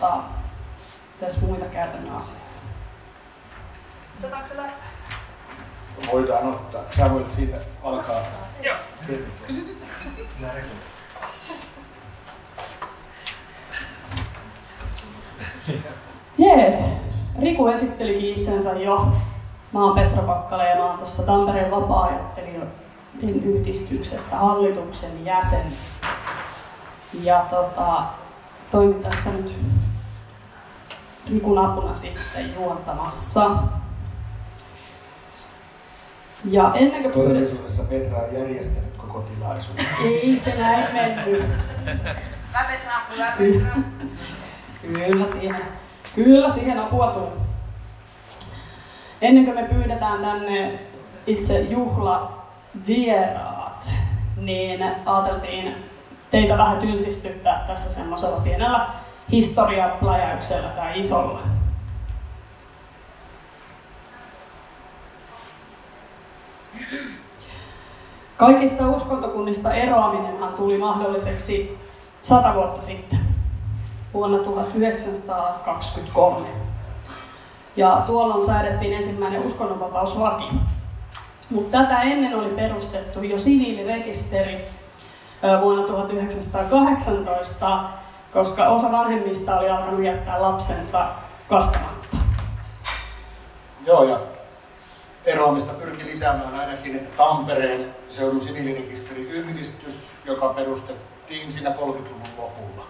tota, tässä muita käytännön asioita. Otetaanko se läpi? Voidaan ottaa. Sä voit siitä alkaa Joo. kertoa. Jees. Riku esittelikin itsensä jo. Mä oon Petra Pakkala ja mä oon tuossa Tampereen vapaa-ajattelijoiden yhdistyksessä hallituksen jäsen. Ja tota, toimin tässä nyt Rikun apuna sitten juontamassa. Ja ennen kuin pyydetään... Todellisuudessa Petra on järjestänyt koko tilaisuuden. Ei se näin mennyt. Hyvä Petra, hyvä Petra. Kyllä siihen, kyllä siihen apua tulee. Ennen kuin me pyydetään tänne itse juhlavieraat, niin ajateltiin teitä vähän tylsistyttää tässä semmoisella pienellä historiapläjäyksellä tai isolla. Kaikista uskontokunnista eroaminenhan tuli mahdolliseksi sata vuotta sitten, vuonna 1923. Ja tuolloin säädettiin ensimmäinen uskonnonvapauslaki. Mutta tätä ennen oli perustettu jo siviilirekisteri vuonna 1918, koska osa vanhemmista oli alkanut jättää lapsensa kastamatta. Joo, ja eroamista pyrki lisäämään ainakin Tampereen seudun siviilirekisteriyhdistys, joka perustettiin siinä 30-luvun lopulla.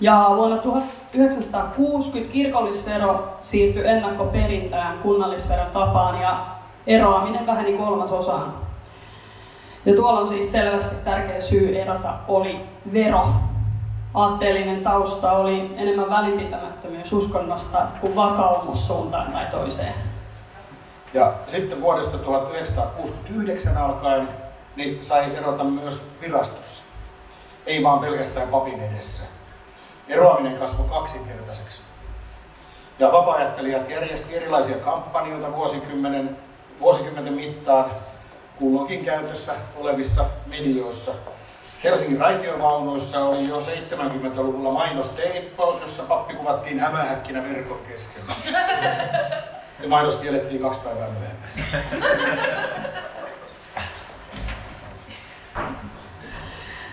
Ja vuonna 1960 kirkollisvero siirtyi ennakkoperintään kunnallisveron tapaan ja eroaminen väheni kolmasosaan. Ja tuolla on siis selvästi tärkeä syy erota oli vero. Aatteellinen tausta oli enemmän välinpitämättömyys uskonnosta kuin vakaumus suuntaan tai toiseen. Ja sitten vuodesta 1969 alkaen niin sai erota myös virastossa. Ei vaan pelkästään papin edessä. Eroaminen kasvoi kaksinkertaiseksi. Ja vapaa järjesti erilaisia kampanjoita vuosikymmenen, vuosikymmenen mittaan kulloinkin käytössä olevissa medioissa. Helsingin raitiovaunuissa oli jo 70-luvulla mainosteippaus, jossa pappi kuvattiin hämähäkkinä verkon keskellä. Ja mainos kiellettiin kaksi päivää myöhemmin.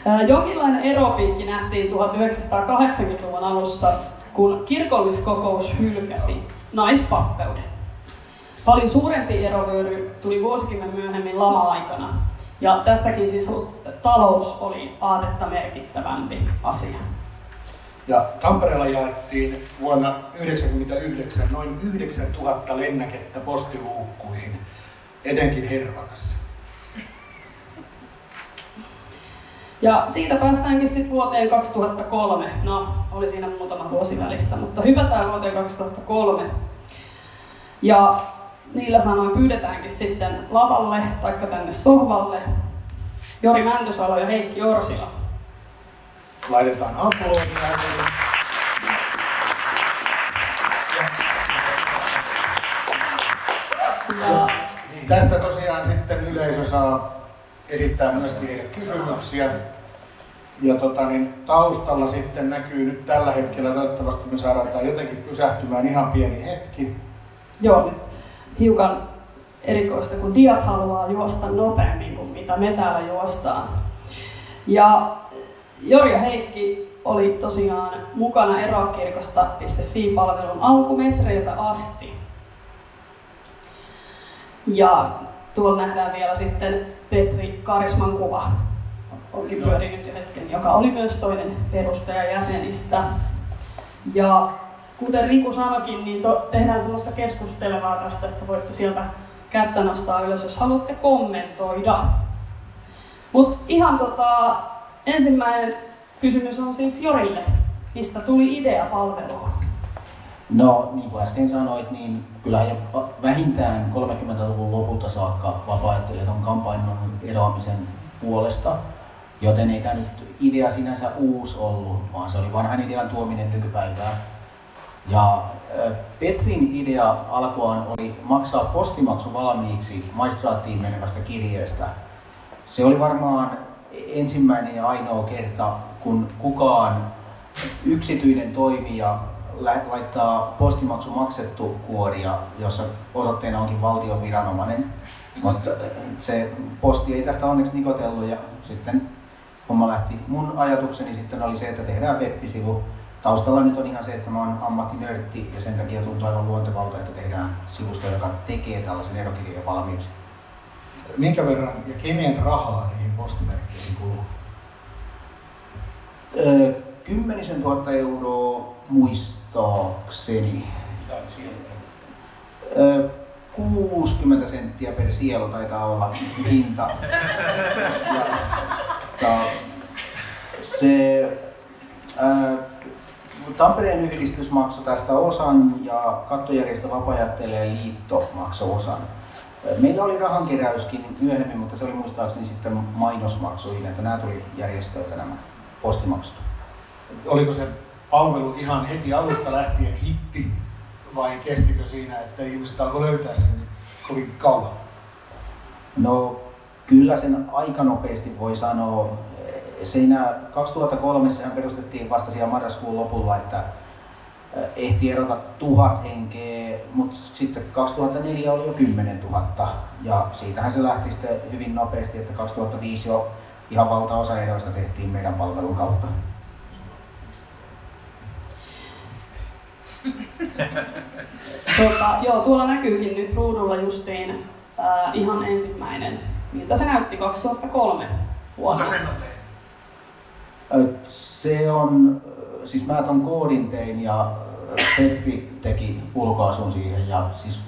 Ää, Jonkinlainen eropiikki nähtiin 1980-luvun alussa, kun kirkolliskokous hylkäsi naispappeuden. Paljon suurempi erovyöry tuli vuosikymmen myöhemmin lama-aikana, ja tässäkin siis talous oli aatetta merkittävämpi asia. Ja Tampereella jaettiin vuonna 1999 noin 9000 lennäkettä postiluukkuihin, etenkin Hervakassa. Ja siitä päästäänkin sitten vuoteen 2003. No, oli siinä muutama vuosi välissä, mutta hypätään vuoteen 2003. Ja niillä sanoin pyydetäänkin sitten lavalle, taikka tänne sohvalle, Jori Mäntysalo ja Heikki Orsila. Laitetaan aplodit heille. Ja Tässä tosiaan sitten yleisö saa esittää myöskin heille kysymyksiä. Ja tota, niin taustalla sitten näkyy nyt tällä hetkellä, toivottavasti me saadaan tämä jotenkin pysähtymään ihan pieni hetki. joo, nyt hiukan erikoista, kun diat haluaa juosta nopeammin kuin mitä me täällä juostaan. Ja Jori ja Heikki oli tosiaan mukana eroakirkosta.fi-palvelun alkumetreiltä asti. Ja tuolla nähdään vielä sitten Petri Karisman kuva, onkin pyörinyt jo hetken, joka oli myös toinen perustaja jäsenistä. Ja kuten Riku sanoikin, niin to, tehdään sellaista keskustelevaa tästä, että voitte sieltä kättä nostaa ylös, jos haluatte kommentoida. Mutta ihan tota, ensimmäinen kysymys on siis Jorille. Mistä tuli idea palveluun? No, niin kuin äsken sanoit, niin kyllä jo vähintään 30-luvun lopulta saakka vapaa on kampanjoinut eroamisen puolesta, joten ei tämä nyt idea sinänsä uusi ollut, vaan se oli vanhan idean tuominen nykypäivään. Ja Petrin idea alkuaan oli maksaa postimaksu valmiiksi maistraattiin menevästä kirjeestä. Se oli varmaan ensimmäinen ja ainoa kerta, kun kukaan yksityinen toimija laittaa postimaksu maksettu kuoria, jossa osoitteena onkin valtion viranomainen. Mutta se posti ei tästä onneksi nikotellut ja sitten homma lähti. Mun ajatukseni sitten oli se, että tehdään web-sivu. Taustalla nyt on ihan se, että mä oon ammattinörtti ja sen takia tuntuu aivan luontevalta, että tehdään sivusto, joka tekee tällaisen erokirjan valmiiksi. Minkä verran ja kenen rahaa niihin postimerkkeihin kuluu? Öö, Kymmenisen tuhatta euroa muistaakseni. Öö, 60 senttiä per sielu taitaa olla hinta. Ja, ta, se, ää, Tampereen yhdistys maksoi tästä osan ja kattojärjestö vapaa liitto maksoi osan. Meillä oli rahankeräyskin myöhemmin, mutta se oli muistaakseni sitten mainosmaksuihin, että nämä tuli järjestöiltä nämä postimaksut. Oliko se palvelu ihan heti alusta lähtien hitti vai kestikö siinä, että ihmiset alkoi löytää sen kovin kauan? No kyllä sen aika nopeasti voi sanoa. Siinä 2003 sehän perustettiin vasta siellä marraskuun lopulla, että ehti erota tuhat henkeä, mutta sitten 2004 oli jo 10 000 ja siitähän se lähti sitten hyvin nopeasti, että 2005 jo ihan valtaosa eroista tehtiin meidän palvelun kautta. Tota, joo, tuolla näkyykin nyt ruudulla justiin äh, ihan ensimmäinen, miltä se näytti 2003 vuonna. Kuka sen on tehnyt? Se on, siis mä ton koodin tein ja Petri teki ulkoasun siihen ja siis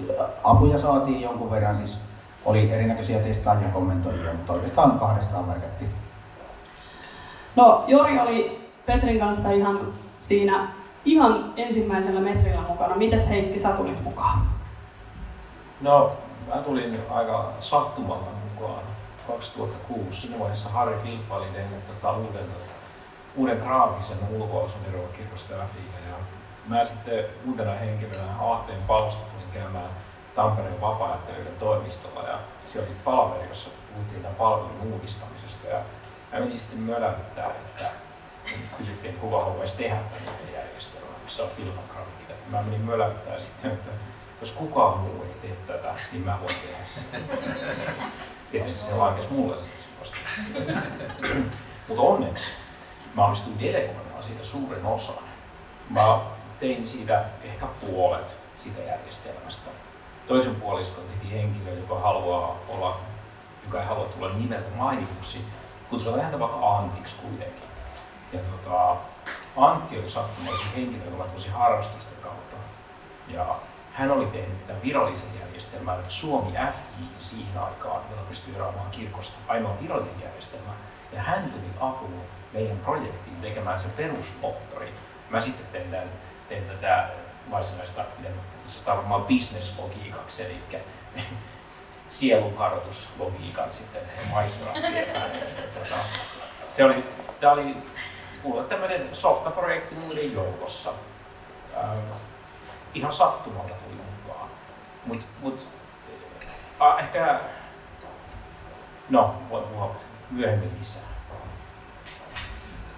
apuja saatiin jonkun verran, siis oli erinäköisiä testaajia kommentoijia, mutta oikeastaan kahdestaan merkattiin. No Jori oli Petrin kanssa ihan siinä ihan ensimmäisellä metrillä mukana. Mites Heikki, sä tulit mukaan? No, mä tulin aika sattumalla mukaan 2006. Siinä vaiheessa Harri Filippa oli tehnyt tota uuden, tota, uuden graafisen kirkosta F-liiga. Ja mä sitten uudena henkilönä aatteen palsta tulin käymään Tampereen vapaaehtojen toimistolla ja siellä oli palaveri, jossa puhuttiin tämän palvelun uudistamisesta. Ja mä menin sitten möläyttää, että kysyttiin, että kuka haluaisi tehdä tämän järjestelmän, missä on filmografiikka. Mä menin möläyttää sitten, että jos kukaan muu ei tee tätä, niin mä voin tehdä sen. Tietysti se lankesi mulle sitten semmoista. Mutta onneksi mä onnistuin delegoimaan siitä suuren osan. Mä tein siitä ehkä puolet siitä järjestelmästä. Toisen puoliskon teki henkilö, joka haluaa olla, joka ei halua tulla nimeltä mainituksi, kutsutaan häntä vaikka Antiksi kuitenkin. Ja tota, Antti oli sattumoisin henkilö, joka tosi harrastusten kautta. Ja hän oli tehnyt tämän virallisen järjestelmän Suomi FI siihen aikaan, jolla pystyi eroamaan kirkosta ainoa virallinen järjestelmä. Ja hän tuli apuun meidän projektiin tekemään sen perusmoottori. Mä sitten tein, tämän, tein tätä varsinaista, miten kutsutaan varmaan business-logiikaksi, eli sielunkartoituslogiikan sitten päälle. Tota, se oli, tämä oli mulla tämmöinen softaprojekti muiden joukossa. Ähm, ihan sattumalta tuli mukaan. Mut, mut äh, ehkä, no, voin puhua myöhemmin lisää.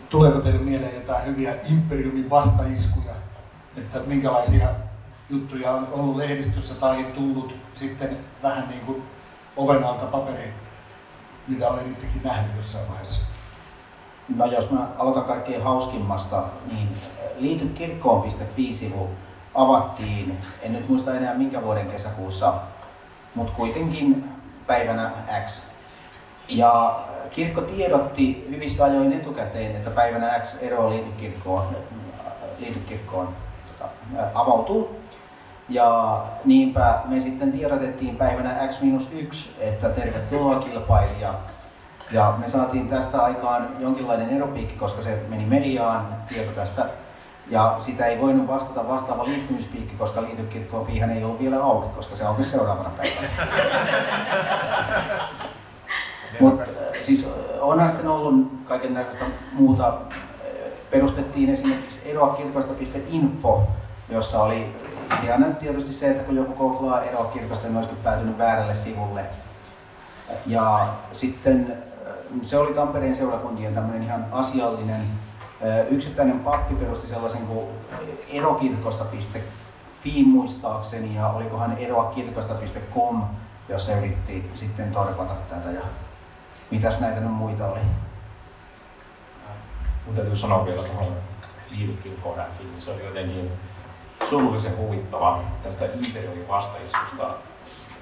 Tuleeko teille mieleen jotain hyviä Imperiumin vastaiskuja? Että minkälaisia juttuja on ollut lehdistössä tai tullut sitten vähän niin kuin oven alta paperiin, mitä olen itsekin nähnyt jossain vaiheessa? No jos mä aloitan kaikkein hauskimmasta, niin liity kirkkoon.fi-sivu avattiin, en nyt muista enää minkä vuoden kesäkuussa, mutta kuitenkin päivänä X. Ja kirkko tiedotti hyvissä ajoin etukäteen, että päivänä X ero liitykirkkoon, liitykirkkoon tota, avautuu. Ja niinpä me sitten tiedotettiin päivänä X-1, että tervetuloa kilpailija. Ja me saatiin tästä aikaan jonkinlainen eropiikki, koska se meni mediaan tieto tästä. Ja sitä ei voinut vastata vastaava liittymispiikki, koska liitykirkkoon fiihän ei ollut vielä auki, koska se auki seuraavana päivänä. Mutta siis onhan sitten ollut kaiken näköistä muuta. Perustettiin esimerkiksi eroakirkoista.info, jossa oli ideana tietysti se, että kun joku googlaa eroakirkosta, niin olisikin päätynyt väärälle sivulle. Ja sitten se oli Tampereen seurakuntien tämmöinen ihan asiallinen yksittäinen pappi perusti sellaisen kuin erokirkosta.fi muistaakseni ja olikohan eroakirkosta.com, jossa yritti sitten torpata tätä ja mitäs näitä nyt muita oli? Mun täytyy sanoa vielä tuohon liitykirkkoon niin se oli jotenkin surullisen huvittava tästä Imperiumin vastaisusta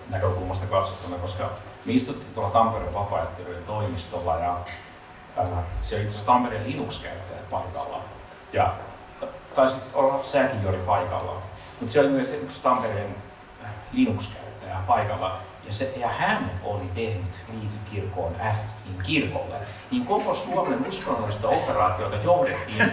näkökulmasta katsottuna, koska me istuttiin tuolla Tampereen vapaa toimistolla ja ää, se oli itse asiassa Tampereen Linux-käyttäjä paikalla. Ja taisit olla säkin Jori paikalla. Mutta siellä oli myös yksi Tampereen Linux-käyttäjä paikalla. Ja, se, ja hän oli tehnyt liity kirkkoon F kirkolle. Niin koko Suomen uskonnollista operaatiota johdettiin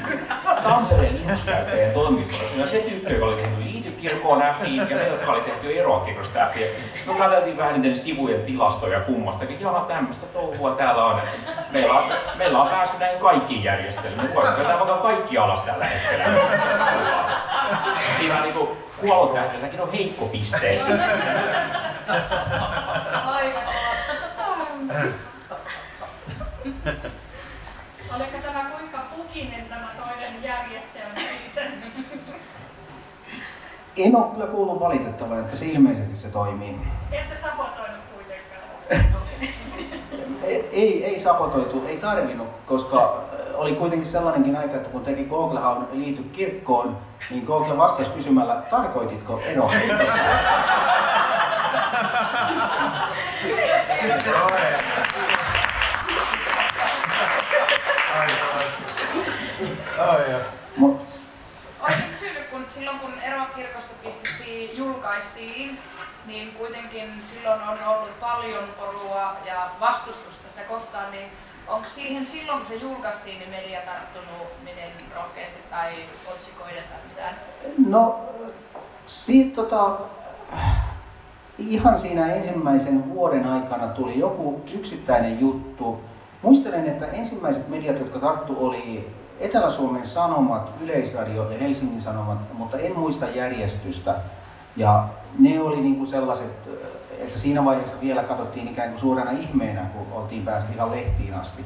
Tampereen linuskäyttäjän toimistossa. Ja se tyttö, joka oli tehnyt liity kirkkoon F ja ne, jotka oli tehty eroa kirkosta F. Sitten katseltiin vähän niiden sivujen tilastoja kummastakin. Jaa, tämmöistä touhua täällä on. Että meillä, on meillä on päässyt näihin kaikkiin järjestelmiin. Voimme vaikka kaikki alas tällä hetkellä. Siinä on niinku kuolotähdelläkin on heikko pisteet. Oliko tämä kuinka pukinen tämä toinen järjestelmä sitten? En ole kyllä kuullut valitettavan, että se ilmeisesti se toimii. Ette sabotoinut kuitenkaan. ei, ei, ei sabotoitu, ei tarvinnut, koska oli kuitenkin sellainenkin aika, että kun teki Googlehan liity kirkkoon, niin Google vastasi kysymällä, tarkoititko eroa? Olisin kysynyt, kun silloin kun erokirkosto.fi julkaistiin, niin kuitenkin silloin on ollut paljon porua ja vastustusta sitä kohtaan, niin onko siihen silloin kun se julkaistiin, niin media tarttunut miten rohkeasti tai otsikoiden tai mitään? No, siitä tota, ihan siinä ensimmäisen vuoden aikana tuli joku yksittäinen juttu. Muistelen, että ensimmäiset mediat, jotka tarttu, oli Etelä-Suomen Sanomat, Yleisradio ja Helsingin Sanomat, mutta en muista järjestystä. Ja ne oli niin kuin sellaiset, että siinä vaiheessa vielä katsottiin ikään kuin suurena ihmeenä, kun oltiin päästy ihan lehtiin asti.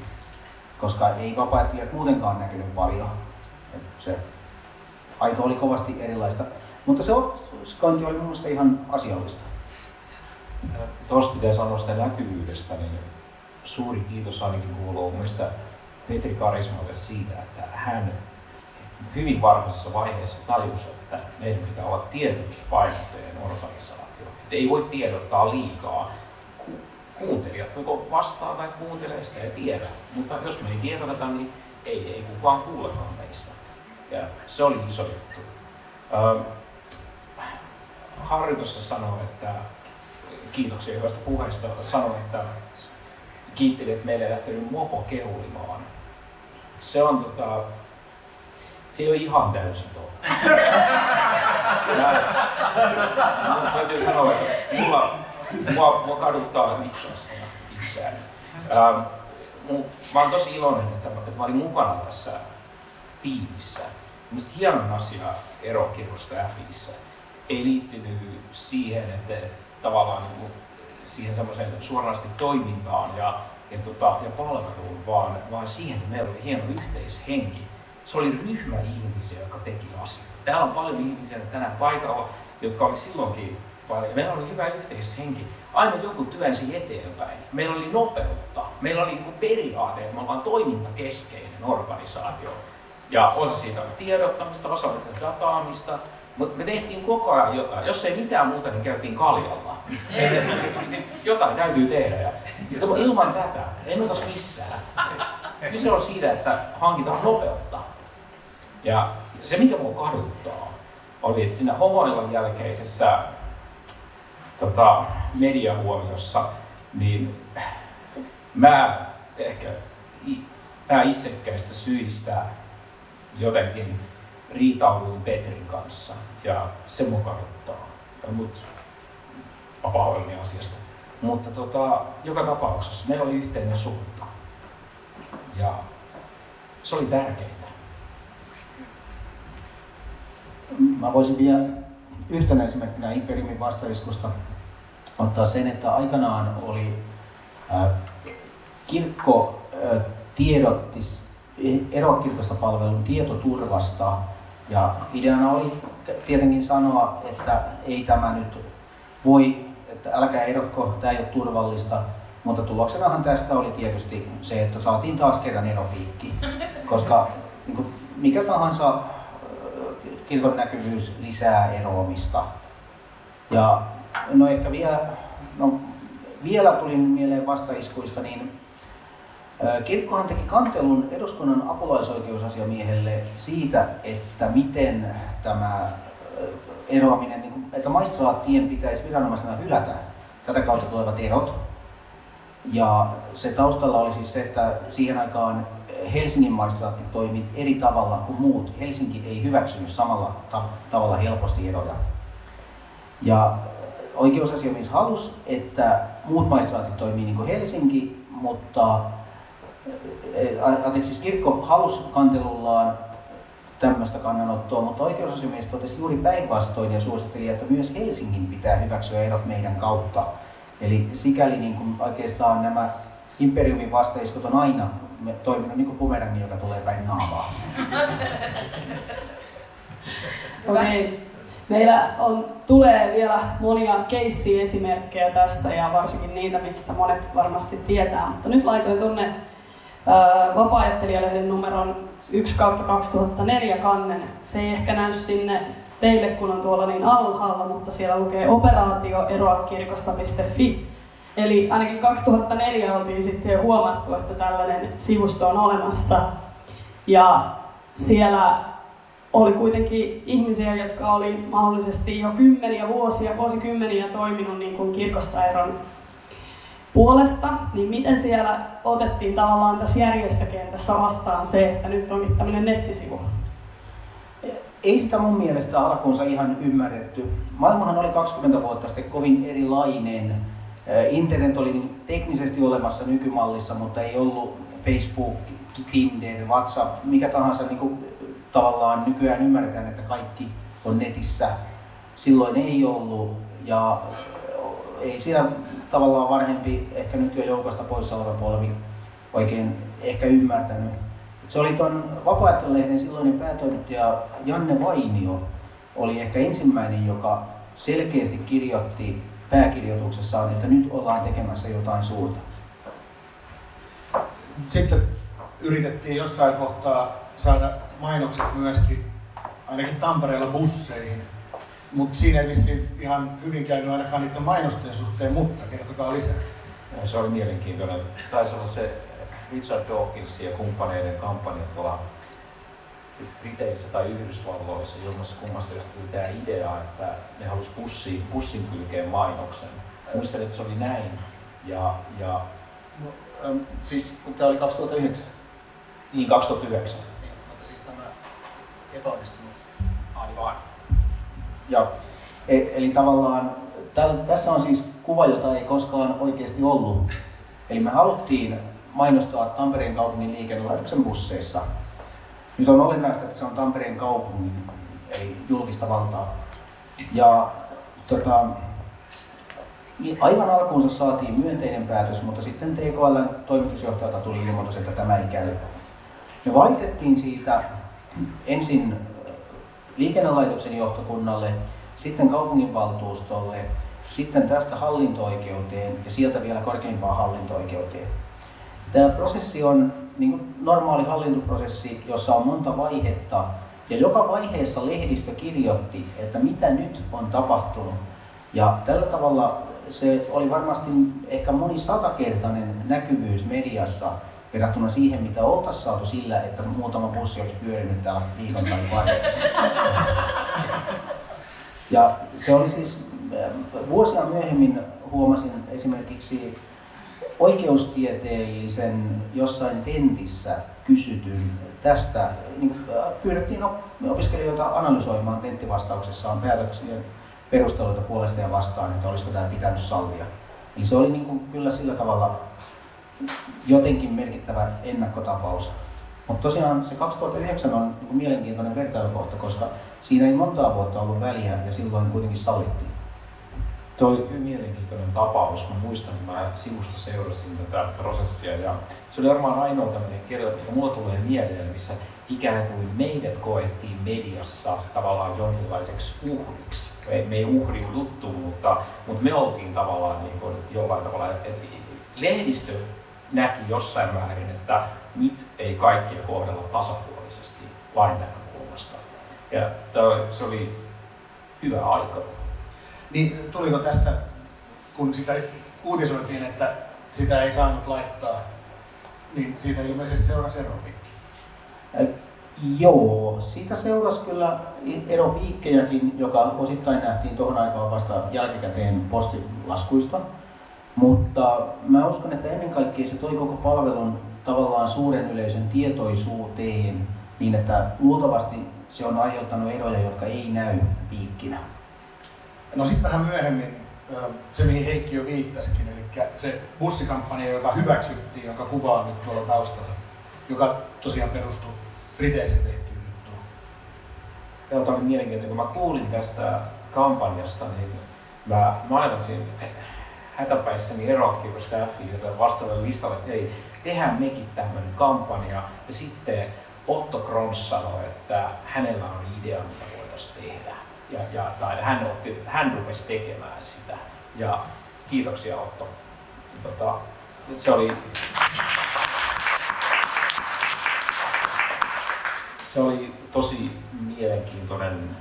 Koska ei vapaaehtoijat muutenkaan näkynyt paljon. Se aika oli kovasti erilaista. Mutta se otsikointi oli mielestäni ihan asiallista. Tuosta pitää sanoa sitä näkyvyydestä, niin suuri kiitos ainakin kuuluu mielestäni Petri Karismalle siitä, että hän hyvin varhaisessa vaiheessa tajusi, että meidän pitää olla tiedotuspainotteinen organisaatio. Että ei voi tiedottaa liikaa. Kuuntelijat joko vastaa tai kuuntelee sitä ja tiedä. Mutta jos me ei tiedoteta, niin ei, ei kukaan kuulekaan meistä. Ja se oli iso juttu. Harri tuossa sanoi, että kiitoksia hyvästä puheesta. Sanoi, että kiitteli, että meille ei lähtenyt mopo keulimaan. Se on tota, se ei ole ihan täysin totta. Täytyy sanoa, että mulla, mua, mua kaduttaa yksi asia itseäni. Ähm, mä oon tosi iloinen, että, että mä olin mukana tässä tiimissä. Mielestäni hienon asia erokirjosta Fissä ei liittynyt siihen, että tavallaan niin siihen semmoiseen suoranaisesti toimintaan ja, ja, tota, ja palveluun, vaan, vaan siihen, että meillä oli hieno yhteishenki. Se oli ryhmä ihmisiä, jotka teki asioita. Täällä on paljon ihmisiä tänään paikalla, jotka oli silloinkin paljon. Meillä oli hyvä yhteishenki. Aina joku työnsi eteenpäin. Meillä oli nopeutta. Meillä oli niin periaate, että me ollaan toimintakeskeinen organisaatio. Ja osa siitä oli tiedottamista, osa oli dataamista, mutta me tehtiin koko ajan jotain. Jos ei mitään muuta, niin käytiin kaljalla. jotain täytyy tehdä. Ja, ilman tätä, ei me missään. Kyse on siitä, että hankitaan nopeutta. Ja se, mikä mua kaduttaa, oli, että siinä homoilon jälkeisessä tota, mediahuomiossa, niin mä ehkä mä itsekkäistä syistä jotenkin riitauduin Petrin kanssa ja se mua kaduttaa. Ja mut pahoillani asiasta. Mutta tota, joka tapauksessa meillä oli yhteinen suunta. Ja se oli tärkeintä. Mä voisin vielä yhtenä esimerkkinä Imperiumin vastaiskusta ottaa sen, että aikanaan oli äh, kirkko tiedotti erokirkosta palvelun tietoturvasta. Ja ideana oli tietenkin sanoa, että ei tämä nyt voi, että älkää erokko, tämä ei ole turvallista, mutta tuloksenahan tästä oli tietysti se, että saatiin taas kerran eropiikki, koska niin kuin, mikä tahansa kirkon näkyvyys lisää eroamista. Ja no ehkä vielä, no, vielä tuli mieleen vastaiskuista, niin Kirkkohan teki kantelun eduskunnan apulaisoikeusasiamiehelle siitä, että miten tämä eroaminen, niin että maistraattien pitäisi viranomaisena hylätä tätä kautta tulevat erot. Ja se taustalla oli siis se, että siihen aikaan Helsingin maistraatti toimi eri tavalla kuin muut. Helsinki ei hyväksynyt samalla ta- tavalla helposti eroja. Ja oikeusasiamies halusi, että muut maistraatit toimii niin kuin Helsinki, mutta anteeksi, siis kirkko halusi kantelullaan tämmöistä kannanottoa, mutta oikeusasiamies totesi juuri päinvastoin ja suositteli, että myös Helsingin pitää hyväksyä erot meidän kautta. Eli sikäli niin kuin oikeastaan nämä imperiumin vastaiskot on aina toiminut niin kuin pumerangi, joka tulee päin naamaa. Okei. Okay. Meillä on, tulee vielä monia keissiesimerkkejä tässä ja varsinkin niitä, mistä monet varmasti tietää. Mutta nyt laitoin tuonne vapaa numeron 1 kautta 2004 kannen. Se ei ehkä näy sinne teille, kun on tuolla niin alhaalla, mutta siellä lukee operaatio eroakirkosta.fi. Eli ainakin 2004 oltiin sitten huomattu, että tällainen sivusto on olemassa. Ja siellä oli kuitenkin ihmisiä, jotka oli mahdollisesti jo kymmeniä vuosia, vuosikymmeniä toiminut niin kuin kirkosta eron puolesta, niin miten siellä otettiin tavallaan tässä järjestökentässä vastaan se, että nyt onkin tämmöinen nettisivu? Ei sitä mun mielestä alkuunsa ihan ymmärretty. Maailmahan oli 20 vuotta sitten kovin erilainen. Internet oli niin teknisesti olemassa nykymallissa, mutta ei ollut Facebook, Tinder, WhatsApp, mikä tahansa niin kuin, tavallaan nykyään ymmärretään, että kaikki on netissä. Silloin ei ollut ja ei siinä tavallaan vanhempi, ehkä nyt jo joukosta poissa oleva polvi oikein ehkä ymmärtänyt. Se oli tuon vapaa silloinen päätoimittaja Janne Vainio oli ehkä ensimmäinen, joka selkeästi kirjoitti pääkirjoituksessaan, että nyt ollaan tekemässä jotain suurta. Sitten yritettiin jossain kohtaa saada mainokset myöskin ainakin Tampereella busseihin mutta siinä ei vissiin ihan hyvin käynyt ainakaan niiden mainosten suhteen, mutta kertokaa lisää. Se oli mielenkiintoinen. Taisi olla se Richard Dawkins ja kumppaneiden kampanja tuolla Briteissä tai Yhdysvalloissa, jommassa kummassa just tuli tämä idea, että ne halusi bussin, bussin kylkeen mainoksen. Muistelin, että se oli näin. Ja, ja... No, ähm, siis tämä oli 2009? Niin, 2009. Niin, mutta siis tämä epäonnistunut aivan. Ja, e, eli tavallaan täl, tässä on siis kuva, jota ei koskaan oikeasti ollut. Eli me haluttiin mainostaa Tampereen kaupungin liikennelaitoksen busseissa. Nyt on olennaista, että se on Tampereen kaupungin, eli julkista valtaa. Ja tota, aivan alkuunsa saatiin myönteinen päätös, mutta sitten TKL toimitusjohtajalta tuli ilmoitus, että tämä ei käy. Me valitettiin siitä ensin liikennelaitoksen johtokunnalle, sitten kaupunginvaltuustolle, sitten tästä hallinto-oikeuteen ja sieltä vielä korkeimpaan hallinto-oikeuteen. Tämä prosessi on niin kuin normaali hallintoprosessi, jossa on monta vaihetta ja joka vaiheessa lehdistö kirjoitti, että mitä nyt on tapahtunut. Ja tällä tavalla se oli varmasti ehkä monisatakertainen näkyvyys mediassa verrattuna siihen, mitä oltaisiin saatu sillä, että muutama bussi olisi pyörinyt täällä viikon tai pari. Ja se oli siis, vuosia myöhemmin huomasin esimerkiksi oikeustieteellisen jossain tentissä kysytyn tästä, niin äh, pyydettiin opiskelijoita analysoimaan tenttivastauksessaan päätöksien perusteluita puolesta ja vastaan, että olisiko tämä pitänyt sallia. Eli se oli niin kuin kyllä sillä tavalla jotenkin merkittävä ennakkotapaus. Mutta tosiaan se 2009 on niin mielenkiintoinen vertailukohta, koska siinä ei montaa vuotta ollut väliä ja silloin kuitenkin sallittiin. Tuo oli hyvin mielenkiintoinen tapaus. Mä muistan, että mä sivusta seurasin tätä prosessia ja se oli varmaan ainoa tämmöinen kerta, mikä mulla tulee mieleen, missä ikään kuin meidät koettiin mediassa tavallaan jonkinlaiseksi uhriksi. Me, me ei uhriuduttu, mutta, mutta me oltiin tavallaan niin kuin jollain tavalla, että lehdistö näki jossain määrin, että nyt ei kaikkia kohdella tasapuolisesti lain näkökulmasta. Ja se oli hyvä aika. Niin tuliko tästä, kun sitä uutisoitiin, että sitä ei saanut laittaa, niin siitä ilmeisesti seurasi eropiikki? Äh, joo, siitä seurasi kyllä eropiikkejäkin, joka osittain nähtiin tuohon aikaan vasta jälkikäteen postilaskuista. Mutta mä uskon, että ennen kaikkea se toi koko palvelun tavallaan suuren yleisön tietoisuuteen niin, että luultavasti se on aiheuttanut eroja, jotka ei näy piikkinä. No sitten vähän myöhemmin se, mihin Heikki jo viittasikin, eli se bussikampanja, joka hyväksyttiin, jonka kuva on nyt tuolla taustalla, joka tosiaan perustuu Briteissä tehtyyn juttuun. Joo, tämä oli mielenkiintoinen. Kun mä kuulin tästä kampanjasta, niin mä mainasin hätäpäissäni erokirjostaffiin, jota vastaavalle listalle, että hei, tehdään mekin tämmöinen kampanja. Ja sitten Otto Krons sanoi, että hänellä on idea, mitä voitaisiin tehdä. Ja, ja, tai hän, otti, hän rupesi tekemään sitä. Ja kiitoksia Otto. Tota, se oli, se oli tosi mielenkiintoinen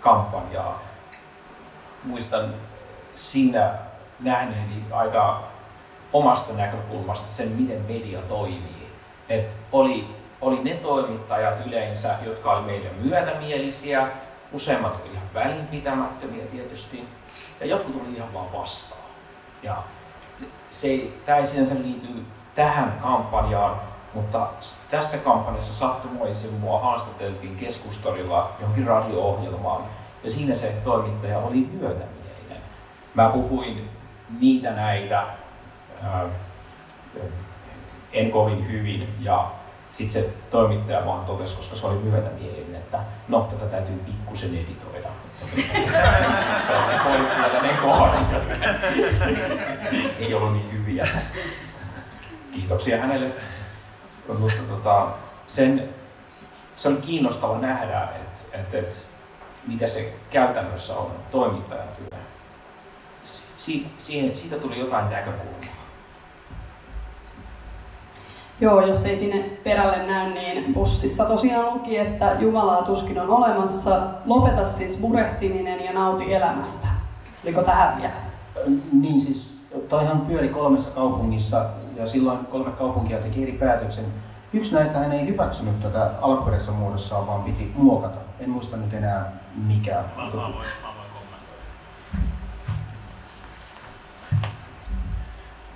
kampanja. Muistan siinä nähneeni aika omasta näkökulmasta sen, miten media toimii. Et oli, oli ne toimittajat yleensä, jotka oli meidän myötämielisiä, useimmat oli ihan välinpitämättömiä tietysti, ja jotkut oli ihan vaan vastaan. Ja se ei, tämä ei sinänsä liity tähän kampanjaan, mutta tässä kampanjassa sattumoisin mua haastateltiin keskustorilla johonkin radio-ohjelmaan, ja siinä se toimittaja oli myötämielinen. Mä puhuin niitä näitä ää, en kovin hyvin ja sitten se toimittaja vaan totesi, koska se oli myötämielinen, että no tätä täytyy pikkusen editoida. se on pois sieltä ne kohdat, jotka ei ollut niin hyviä. Kiitoksia hänelle. Mutta tota, sen, se oli kiinnostava nähdä, että et, et, mitä se käytännössä on toimittajan työ si, siitä tuli jotain näkökulmaa. Joo, jos ei sinne perälle näy, niin bussissa tosiaan luki, että Jumalaa tuskin on olemassa. Lopeta siis murehtiminen ja nauti elämästä. Oliko tähän vielä? Niin siis, toihan pyöri kolmessa kaupungissa ja silloin kolme kaupunkia teki eri päätöksen. Yksi näistä hän ei hyväksynyt tätä alkuperäisessä muodossaan, vaan piti muokata. En muista nyt enää mikä. Mä, mä voin, mä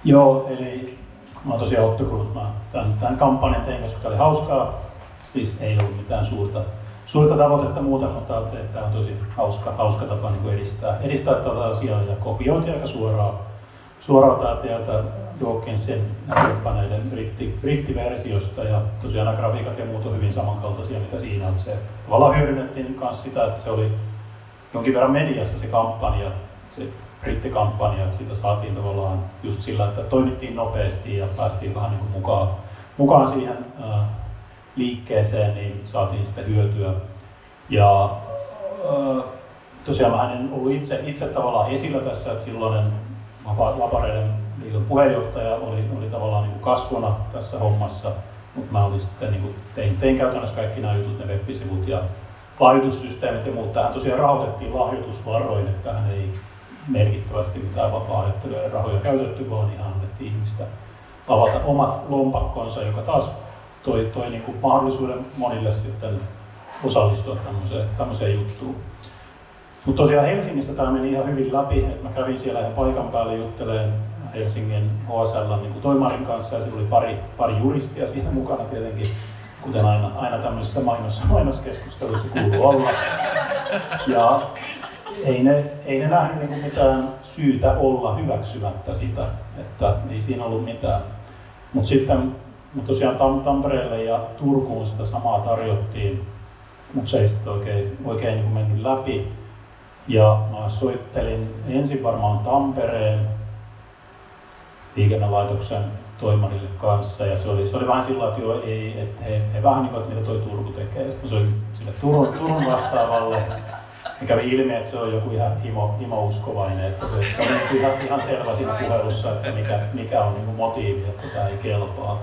Joo, eli mä oon tosiaan Otto Cruz. Mä tämän, tämän kampanjan tein, koska tämä oli hauskaa. Siis ei ollut mitään suurta, suurta tavoitetta muuta, mutta ajattelin, että tämä on tosi hauska, hauska tapa niin kuin edistää, edistää tätä asiaa ja kopioitiin aika suoraan, suoraan täältä Dawkinsin kumppaneiden britti, brittiversiosta ja tosiaan nämä grafiikat ja muut on hyvin samankaltaisia mitä siinä on. Se tavallaan hyödynnettiin myös sitä, että se oli jonkin verran mediassa se kampanja, se brittikampanja, että siitä saatiin tavallaan just sillä, että toimittiin nopeasti ja päästiin vähän niin kuin mukaan, mukaan siihen äh, liikkeeseen, niin saatiin sitä hyötyä. Ja äh, tosiaan mä en ollut itse, itse tavallaan esillä tässä, että silloinen Lapareiden liiton puheenjohtaja oli, oli tavallaan niin kuin kasvona tässä hommassa, mutta mä olin sitten, niin kuin tein, tein käytännössä kaikki nämä jutut, ne web-sivut ja lahjoitussysteemit ja muut. Tähän tosiaan rahoitettiin lahjoitusvaroin, että tähän ei merkittävästi mitään vapaa rahoja käytetty, vaan ihan annettiin ihmistä avata omat lompakkonsa, joka taas toi, toi niin kuin mahdollisuuden monille sitten osallistua tämmöiseen, tämmöiseen juttuun. Mutta tosiaan Helsingissä tämä meni ihan hyvin läpi, että mä kävin siellä ihan paikan päällä jutteleen Helsingin HSL niin toimarin kanssa ja siellä oli pari, pari juristia siinä mukana tietenkin, kuten aina, aina tämmöisissä mainos, mainoskeskusteluissa kuuluu olla. Ja ei ne, ei ne nähnyt niin mitään syytä olla hyväksymättä sitä, että ei siinä ollut mitään. Mutta sitten me tosiaan Tam- Tampereelle ja Turkuun sitä samaa tarjottiin, mutta se ei sitten oikein, oikein niin mennyt läpi. Ja mä soittelin ensin varmaan Tampereen liikennelaitoksen toimarille kanssa ja se oli, se oli vähän sillä että joo, ei, että he, he vähän niin kuin, että mitä toi Turku tekee. Sitten se oli sille Turun, Turun vastaavalle ja kävi ilmi, että se on joku ihan himo, himouskovainen, että se, se oli ihan, ihan selvä siinä puhelussa, että mikä, mikä on niin kuin motiivi, että tämä ei kelpaa.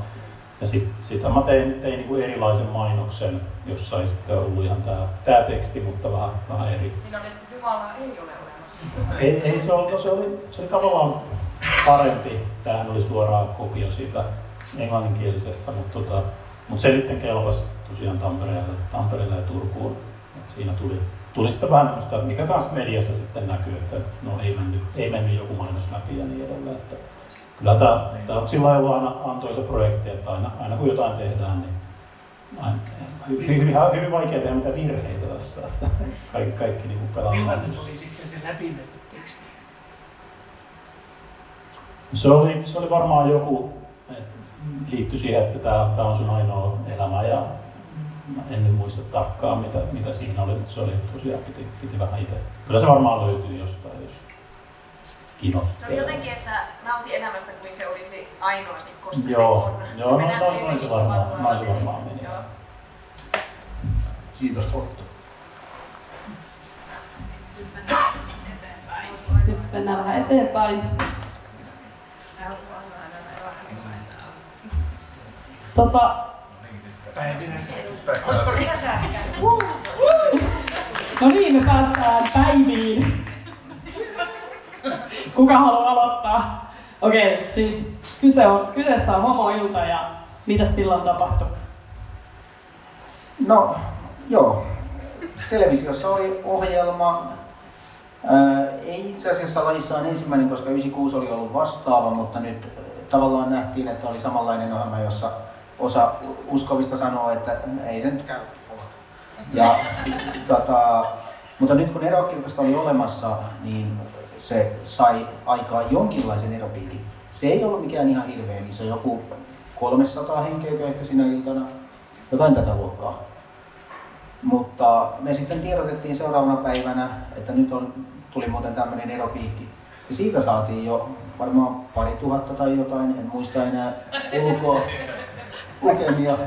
Ja sitten sit mä tein, tein niin kuin erilaisen mainoksen, jossa ei sitten ollut ihan tämä, tämä teksti, mutta vähän, vähän eri. Niin oli, että Jumalaa ei ole olemassa. Ei, ei se, oli, no se, oli, se oli tavallaan parempi. Tämähän oli suoraan kopio siitä englanninkielisestä, mutta, tota, mutta se sitten kelpasi tosiaan Tampereelle, Tampereelle ja Turkuun. Et siinä tuli, tuli sitten vähän tämmöistä, mikä taas mediassa sitten näkyy, että no ei mennyt, ei mennyt joku mainos läpi ja niin edelleen. Että kyllä tämä, tämä on sillä lailla aina antoisa projekti, että aina, aina kun jotain tehdään, niin aina, hyvin, hyvin, hyvin vaikea tehdä mitään virheitä tässä. Että kaikki, kaikki niin pelaa Millainen oli sitten se läpimenty teksti? Se oli, se oli varmaan joku, liittyi siihen, että tämä, tämä on sun ainoa elämä ja mä en nyt muista tarkkaan mitä, mitä siinä oli, mutta se oli tosiaan piti, piti vähän itse. Kyllä se varmaan löytyy jostain, jos kiinnostaa. Se oli jotenkin, että nauti elämästä kuin se olisi ainoasi, koska Joo, se on. joo, Me no, nähtiin noin se varmaan- noin se varmaan meni. Joo. Kiitos Otto. Nyt mennään vähän eteenpäin. Tota, No niin, me päästään päiviin. Kuka haluaa aloittaa? Okei, siis kyse on, kyseessä on homoilta ja mitä silloin tapahtui? No, joo. Televisiossa oli ohjelma. Ei itse asiassa lajissaan ensimmäinen, koska 96 oli ollut vastaava, mutta nyt tavallaan nähtiin, että oli samanlainen ohjelma, jossa osa uskovista sanoo, että ei se nyt käy. Ja, tota, mutta nyt kun erokirkosta oli olemassa, niin se sai aikaan jonkinlaisen eropiikin. Se ei ollut mikään ihan hirveän iso, joku 300 henkeä ehkä siinä iltana, jotain tätä luokkaa. Mutta me sitten tiedotettiin seuraavana päivänä, että nyt on, tuli muuten tämmöinen eropiikki. Ja siitä saatiin jo varmaan pari tuhatta tai jotain, en muista enää ulkoa lukemia.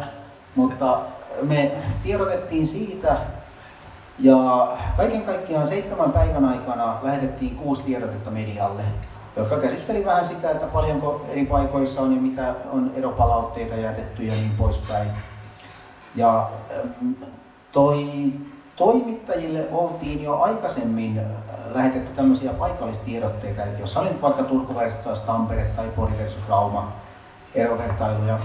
Mutta me tiedotettiin siitä ja kaiken kaikkiaan seitsemän päivän aikana lähetettiin kuusi tiedotetta medialle, jotka käsitteli vähän sitä, että paljonko eri paikoissa on ja mitä on eropalautteita jätetty ja niin poispäin. Ja ähm, toi, toimittajille oltiin jo aikaisemmin äh, lähetetty tämmöisiä paikallistiedotteita, että jos oli nyt vaikka Turku versus Tampere tai Pori versus Rauma erovertailuja.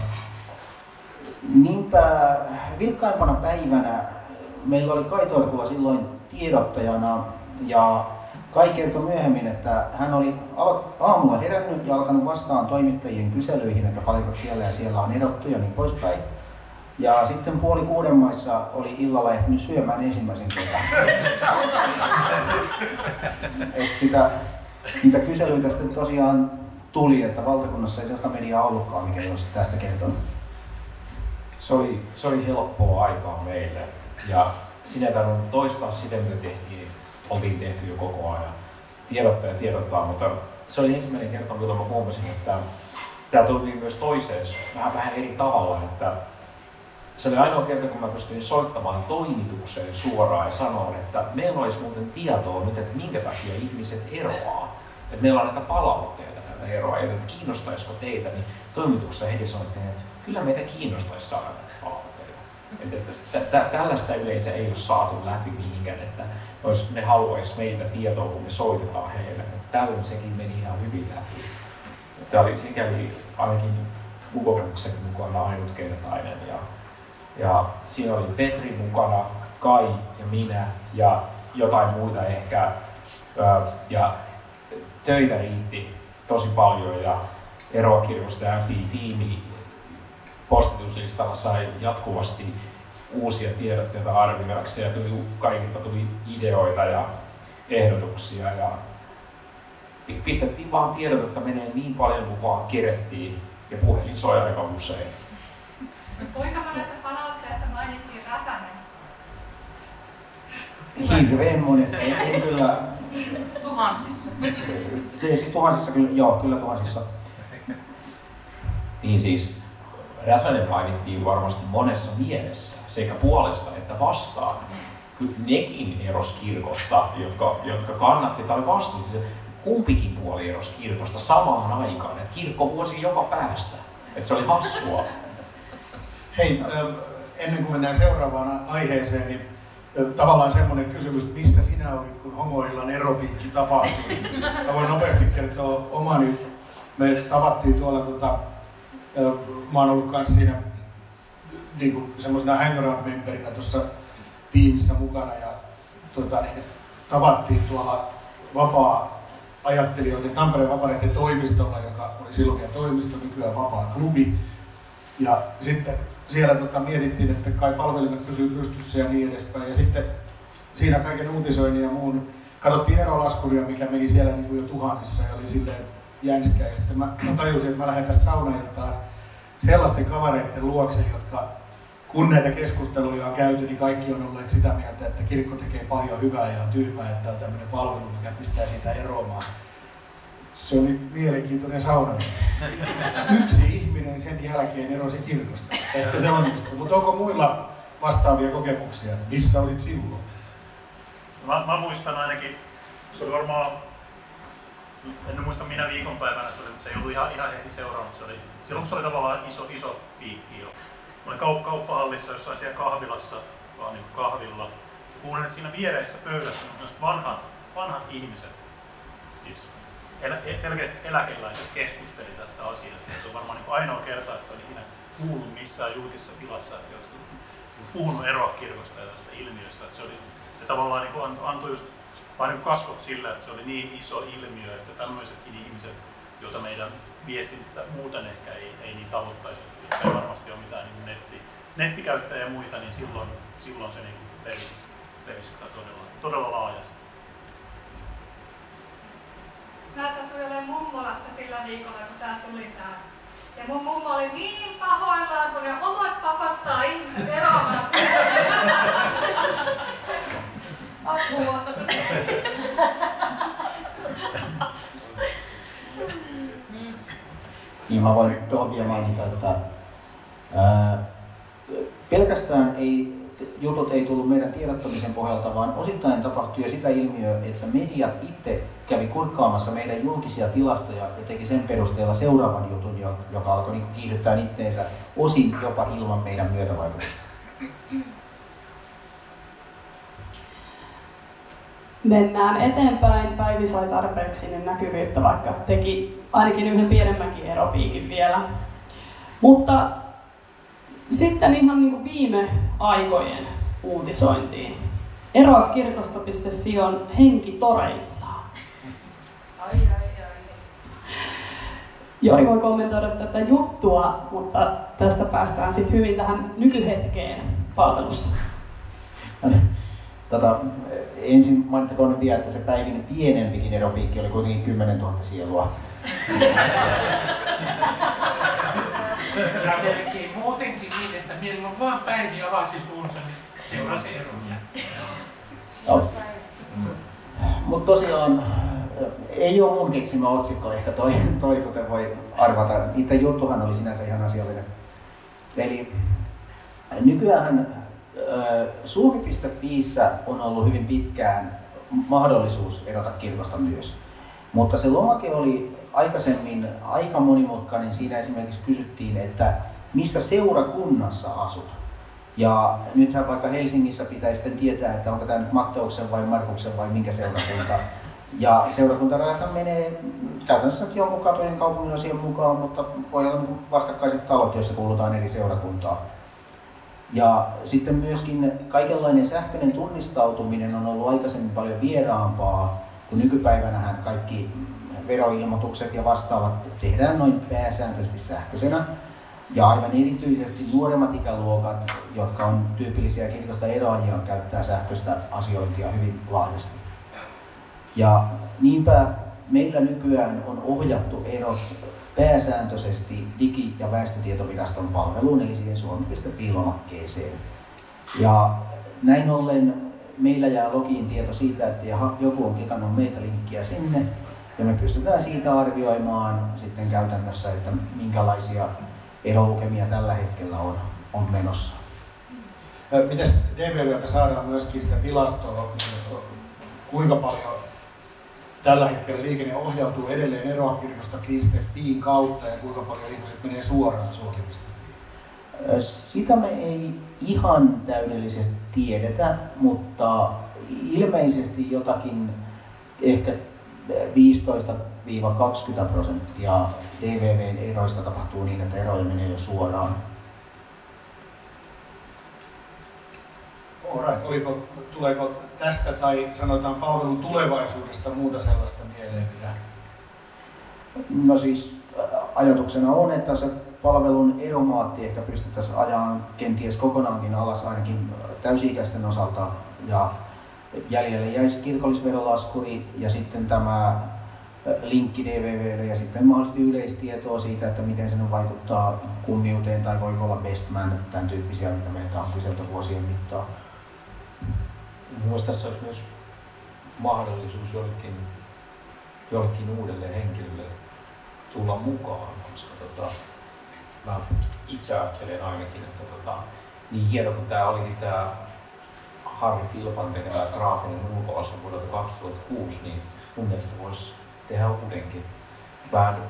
Niinpä vilkkaimpana päivänä meillä oli Kai Torkula silloin tiedottajana ja Kai kertoi myöhemmin, että hän oli aamulla herännyt ja alkanut vastaan toimittajien kyselyihin, että paljonko siellä ja siellä on erottu ja niin poispäin. Ja sitten puoli kuuden maissa oli illalla ehtinyt syömään ensimmäisen kerran. Et sitä, niitä kyselyitä sitten tosiaan tuli, että valtakunnassa ei sellaista mediaa ollutkaan, mikä ei olisi tästä kertonut. Se oli, se oli helppoa aikaa meille. Ja sinä ei tarvinnut toistaa sitä, mitä tehtiin, oltiin tehty jo koko ajan. Tiedottaa ja tiedottaa, mutta se oli ensimmäinen kerta, kun mä huomasin, että tämä toimii myös toiseen vähän, vähän eri tavalla. Että se oli ainoa kerta, kun mä pystyin soittamaan toimitukseen suoraan ja sanoa, että meillä olisi muuten tietoa nyt, että minkä takia ihmiset eroaa. Että meillä on näitä palautteita tätä eroa, ja että kiinnostaisiko teitä, niin toimituksessa heti sanottiin, että kyllä meitä kiinnostaisi saada näitä palautteita. Että, että, tä- tä- tällaista yleensä ei ole saatu läpi mihinkään, että olisi, ne haluaisi meiltä tietoa, kun me soitetaan heille, mutta tällöin sekin meni ihan hyvin läpi. Tämä oli sikäli ainakin mun kokemuksenkin mukana ainutkertainen. Ja, ja siinä oli Petri mukana, Kai ja minä ja jotain muita ehkä. Ja töitä riitti tosi paljon ja eroakirjoista ja FI-tiimi postituslistalla sai jatkuvasti uusia tiedotteita arvioiksi ja tuli, kaikilta tuli ideoita ja ehdotuksia ja pistettiin vaan tiedot, että menee niin paljon kuin vaan kerettiin ja puhelin soi aika usein. Kuinka monessa palautteessa mainittiin Rasanen? Hirveän monessa. En, en kyllä, Tuhansissa. Ei, siis tuhansissa kyllä, joo, kyllä tuhansissa. Niin siis Räsänen mainittiin varmasti monessa mielessä, sekä puolesta että vastaan. Kyllä nekin eros kirkosta, jotka, jotka kannatti tai vastusti. Kumpikin puoli eros kirkosta samaan aikaan. Että kirkko vuosi joka päästä. Että se oli hassua. Hei, ennen kuin mennään seuraavaan aiheeseen, niin tavallaan semmoinen kysymys, että missä sinä olit, kun homoillan eropiikki tapahtui? Mä voin nopeasti kertoa omani. Me tavattiin tuolla, tota, mä oon ollut kanssa siinä niin kuin semmoisena hangaround-memberinä tuossa tiimissä mukana ja tota, niin, tavattiin tuolla vapaa ajattelijoiden Tampereen vapaa toimistolla, joka oli silloin vielä toimisto, nykyään vapaa klubi. Ja sitten siellä tota, mietittiin, että kai palvelimet pysyy pystyssä ja niin edespäin. Ja sitten siinä kaiken uutisoinnin ja muun katsottiin erolaskuria, mikä meni siellä niin kuin jo tuhansissa ja oli silleen jänskää. Ja sitten mä, mä tajusin, että mä lähden tästä saunailtaan sellaisten kavereiden luokse, jotka kun näitä keskusteluja on käyty, niin kaikki on olleet sitä mieltä, että kirkko tekee paljon hyvää ja on tyhmää, että on tämmöinen palvelu, mikä pistää siitä eroamaan. Se oli mielenkiintoinen sauna. Yksi ihminen sen jälkeen erosi kirkosta. Että se onnistui. Mutta onko muilla vastaavia kokemuksia? Missä olit silloin? Mä, mä muistan ainakin, se oli varmaan, en muista minä viikonpäivänä se oli, mutta se ei ollut ihan, ihan heti seuraava. Se oli, silloin se oli tavallaan iso, iso piikki jo. Mä olin kaup- kauppahallissa jossain siellä kahvilassa, vaan niin kahvilla. Kuulin, että siinä viereisessä pöydässä on vanhat, vanhat ihmiset, siis elä, selkeästi eläkeläiset keskusteli tästä asiasta. Se on varmaan niin ainoa kerta, että on ikinä kuullut missään julkisessa tilassa, että jotkut puhunut eroa kirkosta ja tästä ilmiöstä. Että se, oli, se tavallaan niin antoi just vain niin kasvot sillä, että se oli niin iso ilmiö, että tämmöisetkin ihmiset, joita meidän viestintä muuten ehkä ei, ei niin tavoittaisi, jotka ei varmasti ole mitään niin netti, nettikäyttäjiä ja muita, niin silloin, silloin se niin levisi, levisi todella, todella laajasti. Sillä viikolla, kun tää tuli tää. Ja mun mummo oli niin pahoillaan, kun ne homot pakottaa ihmiset eroamaan. Apua. Niin mä voin tuohon vielä mainita, että ää, pelkästään ei, jutut ei tullut meidän tiedottamisen pohjalta, vaan osittain tapahtui jo sitä ilmiöä, että mediat itse kävi kurkkaamassa meidän julkisia tilastoja ja teki sen perusteella seuraavan jutun, jo- joka alkoi niin kiihdyttää itteensä osin jopa ilman meidän myötävaikutusta. Mennään eteenpäin. Päivi sai tarpeeksi sinne näkyvyyttä, vaikka teki ainakin yhden pienemmänkin eropiikin vielä. Mutta sitten ihan niin kuin viime aikojen uutisointiin. Eroa kirkosta.fi on henki toreissaan. Ai ai ai. Jori voi kommentoida tätä juttua, mutta tästä päästään sitten hyvin tähän nykyhetkeen palvelussa. Tota, ensin mainittakoon nyt vielä, että se päivinen pienempikin eropiikki oli kuitenkin 10 000 sielua. Ja melkein muutenkin niin, että milloin vaan Päivi avasi suunsa, niin seurasi eroja. Joo. Mutta tosiaan ei ole mun keksimä otsikko ehkä toi, toi, kuten voi arvata. Itse juttuhan oli sinänsä ihan asiallinen. Eli nykyään Suomi.fiissä on ollut hyvin pitkään mahdollisuus erota kirkosta myös. Mutta se lomake oli aikaisemmin aika monimutkainen. Siinä esimerkiksi kysyttiin, että missä seurakunnassa asut. Ja nythän vaikka Helsingissä pitäisi sitten tietää, että onko tämä nyt Matteuksen vai Markuksen vai minkä seurakunta. Ja seurakuntarajathan menee käytännössä nyt jonkun katujen kaupungin osien mukaan, mutta voi olla niin vastakkaiset talot, joissa kuulutaan eri seurakuntaan. Ja sitten myöskin kaikenlainen sähköinen tunnistautuminen on ollut aikaisemmin paljon vieraampaa, kun nykypäivänähän kaikki veroilmoitukset ja vastaavat tehdään noin pääsääntöisesti sähköisenä. Ja aivan erityisesti nuoremmat ikäluokat, jotka on tyypillisiä kirkosta eroajia, käyttää sähköistä asiointia hyvin laajasti. Ja niinpä meillä nykyään on ohjattu erot pääsääntöisesti Digi- ja väestötietoviraston palveluun, eli siihen suomi.fi-lomakkeeseen. Ja näin ollen meillä jää logiin tieto siitä, että joku on klikannut meitä linkkiä sinne, ja me pystytään siitä arvioimaan sitten käytännössä, että minkälaisia erolukemia tällä hetkellä on, on menossa. Mites DVVltä saadaan myöskin sitä tilastoa, kuinka paljon tällä hetkellä liikenne ohjautuu edelleen eroakirkosta.fi kautta ja kuinka paljon ihmiset menee suoraan suoki.fi? Sitä me ei ihan täydellisesti tiedetä, mutta ilmeisesti jotakin ehkä 15-20 prosenttia DVVn eroista tapahtuu niin, että eroja menee jo suoraan. Alright. Oliko, tuleeko tästä tai sanotaan palvelun tulevaisuudesta muuta sellaista mieleen, mitä? No siis ajatuksena on, että se palvelun eromaatti ehkä pystyttäisiin ajamaan kenties kokonaankin alas ainakin täysi-ikäisten osalta ja jäljelle jäisi kirkollisverolaskuri ja sitten tämä linkki DVVlle ja sitten mahdollisesti yleistietoa siitä, että miten se vaikuttaa kummiuteen tai voiko olla bestman, tämän tyyppisiä, mitä meiltä on kyselty vuosien mittaan. Mielestäni tässä olisi myös mahdollisuus jollekin, jollekin uudelle henkilölle tulla mukaan, koska tota, mä itse ajattelen ainakin, että tota, niin hieno kuin tämä olikin tämä Harri Filpan tekemä graafinen ulkoasu vuodelta 2006, niin mun mielestä voisi tehdä uudenkin vähän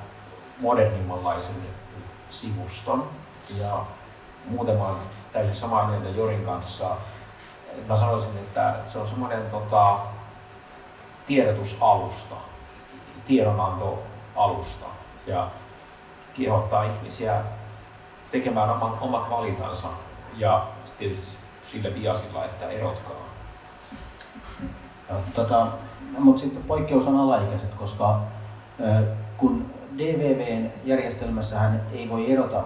modernimmanlaisen sivuston. Ja muuten mä täysin samaa mieltä Jorin kanssa. Mä sanoisin, että se on semmoinen tota, tiedotusalusta, tiedonantoalusta ja kehottaa ihmisiä tekemään oman, omat valintansa ja tietysti sillä biasilla, että erotkaa. Tota, mutta sitten poikkeus on alaikäiset, koska kun DVVn järjestelmässähän ei voi erota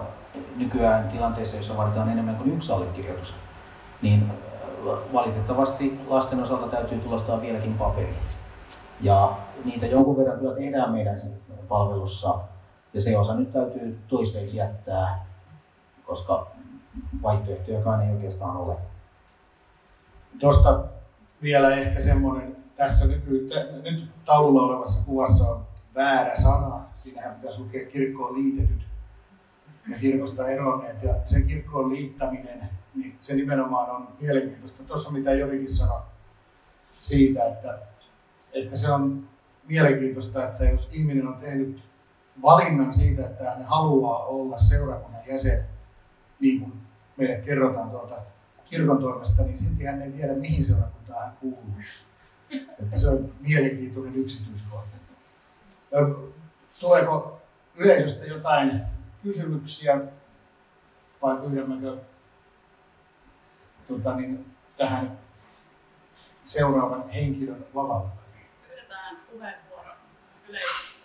nykyään tilanteessa, jossa vaaditaan enemmän kuin yksi allekirjoitus, niin valitettavasti lasten osalta täytyy tulostaa vieläkin paperi. Ja niitä jonkun verran kyllä tehdään meidän palvelussa, ja se osa nyt täytyy toistaiseksi jättää, koska vaihtoehtojakaan ei oikeastaan ole. Tuosta vielä ehkä semmoinen, tässä nyky, nyt taululla olevassa kuvassa on väärä sana. Siinähän pitäisi lukea kirkkoon liitetyt ja kirkosta eronneet. Ja se kirkkoon liittäminen, niin se nimenomaan on mielenkiintoista. Tuossa mitä Jorikin sanoi siitä, että, että se on mielenkiintoista, että jos ihminen on tehnyt valinnan siitä, että hän haluaa olla seurakunnan jäsen, niin kuin meille kerrotaan tuolta kirkon toimesta, niin silti hän ei tiedä, mihin seurakuntaan hän kuuluu. Että se on mielenkiintoinen yksityiskohta. Tuleeko yleisöstä jotain kysymyksiä vai pyydämmekö tuota, niin, tähän seuraavan henkilön lavalle? Pyydetään puheenvuoro yleisöstä.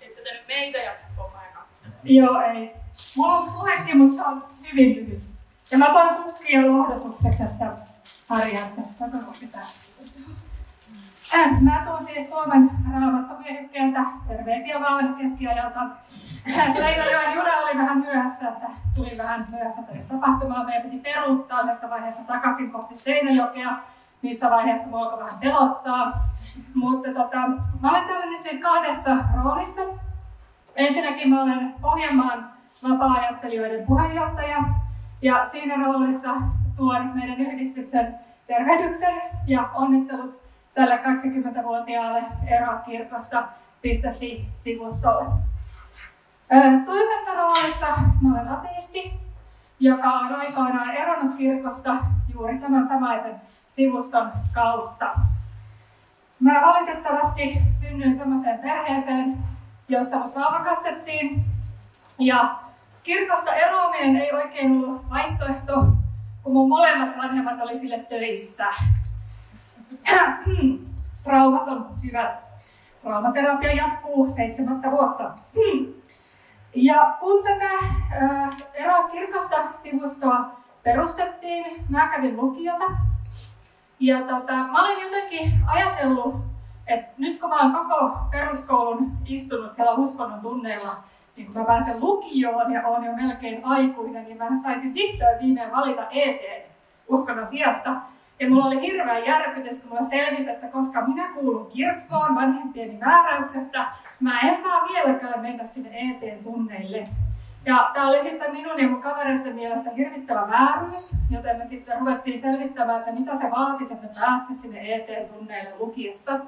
Ette te nyt meitä jaksa koko ajan Joo, ei. Mulla on puhekin, mutta se on hyvin lyhyt. Ja mä voin tutkia lohdutukseksi, että pärjäätte. Tätä pitää. Äh, mä tuun siis Suomen raamattovyöhykkeeltä. Terveisiä vaan keskiajalta. Seinäjoen juna oli vähän myöhässä, että tuli vähän myöhässä tänne tapahtumaan. Meidän piti peruuttaa yhdessä vaiheessa takaisin kohti Seinäjokea. Missä vaiheessa mua alkoi vähän pelottaa. Mutta tota, mä olen täällä nyt siis kahdessa roolissa. Ensinnäkin mä olen Pohjanmaan vapaa-ajattelijoiden puheenjohtaja ja siinä roolissa tuon meidän yhdistyksen tervehdyksen ja onnittelut tälle 20-vuotiaalle eroakirkosta.fi-sivustolle. Toisessa roolissa mä olen ateisti, joka on aikoinaan eronnut kirkosta juuri tämän samaisen sivuston kautta. Mä valitettavasti synnyin sellaiseen perheeseen, jossa mut raavakastettiin. Ja kirkosta eroaminen ei oikein ollut vaihtoehto, kun mun molemmat vanhemmat oli sille töissä. Traumat on syvät. Traumaterapia jatkuu seitsemättä vuotta. Ja kun tätä eroa kirkasta sivustoa perustettiin, mä kävin lukiota. Ja tota, mä olin jotenkin ajatellut, että nyt kun mä oon koko peruskoulun istunut siellä uskonnon tunneilla, niin kun mä pääsen lukioon ja olen jo melkein aikuinen, niin mä saisin vihdoin viimein valita ET uskonnon sijasta. Ja mulla oli hirveä järkytys, kun mulla selvisi, että koska minä kuulun kirkkoon vanhempieni määräyksestä, mä en saa vieläkään mennä sinne ET-tunneille. Ja tämä oli sitten minun ja mun kavereiden mielestä hirvittävä vääryys, joten me sitten ruvettiin selvittämään, että mitä se vaatisi, että me päästä sinne ET-tunneille lukiessa.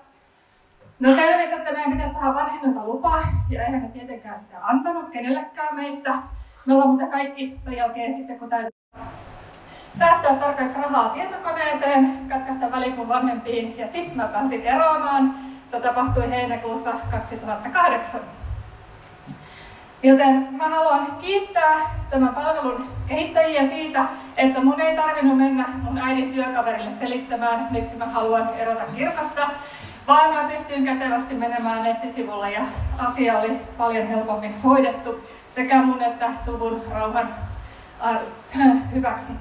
No selvisi, että meidän pitäisi saada vanhemmilta lupa, ja eihän me tietenkään sitä antanut kenellekään meistä. Me ollaan mutta kaikki sen jälkeen sitten, kun täytyy säästää tarpeeksi rahaa tietokoneeseen, katkaista välit mun vanhempiin, ja sitten mä pääsin eroamaan. Se tapahtui heinäkuussa 2008. Joten mä haluan kiittää tämän palvelun kehittäjiä siitä, että mun ei tarvinnut mennä mun äidin työkaverille selittämään, miksi mä haluan erota kirkosta, vaan mä pystyin kätevästi menemään nettisivulle ja asia oli paljon helpommin hoidettu sekä mun että suvun rauhan hyväksi.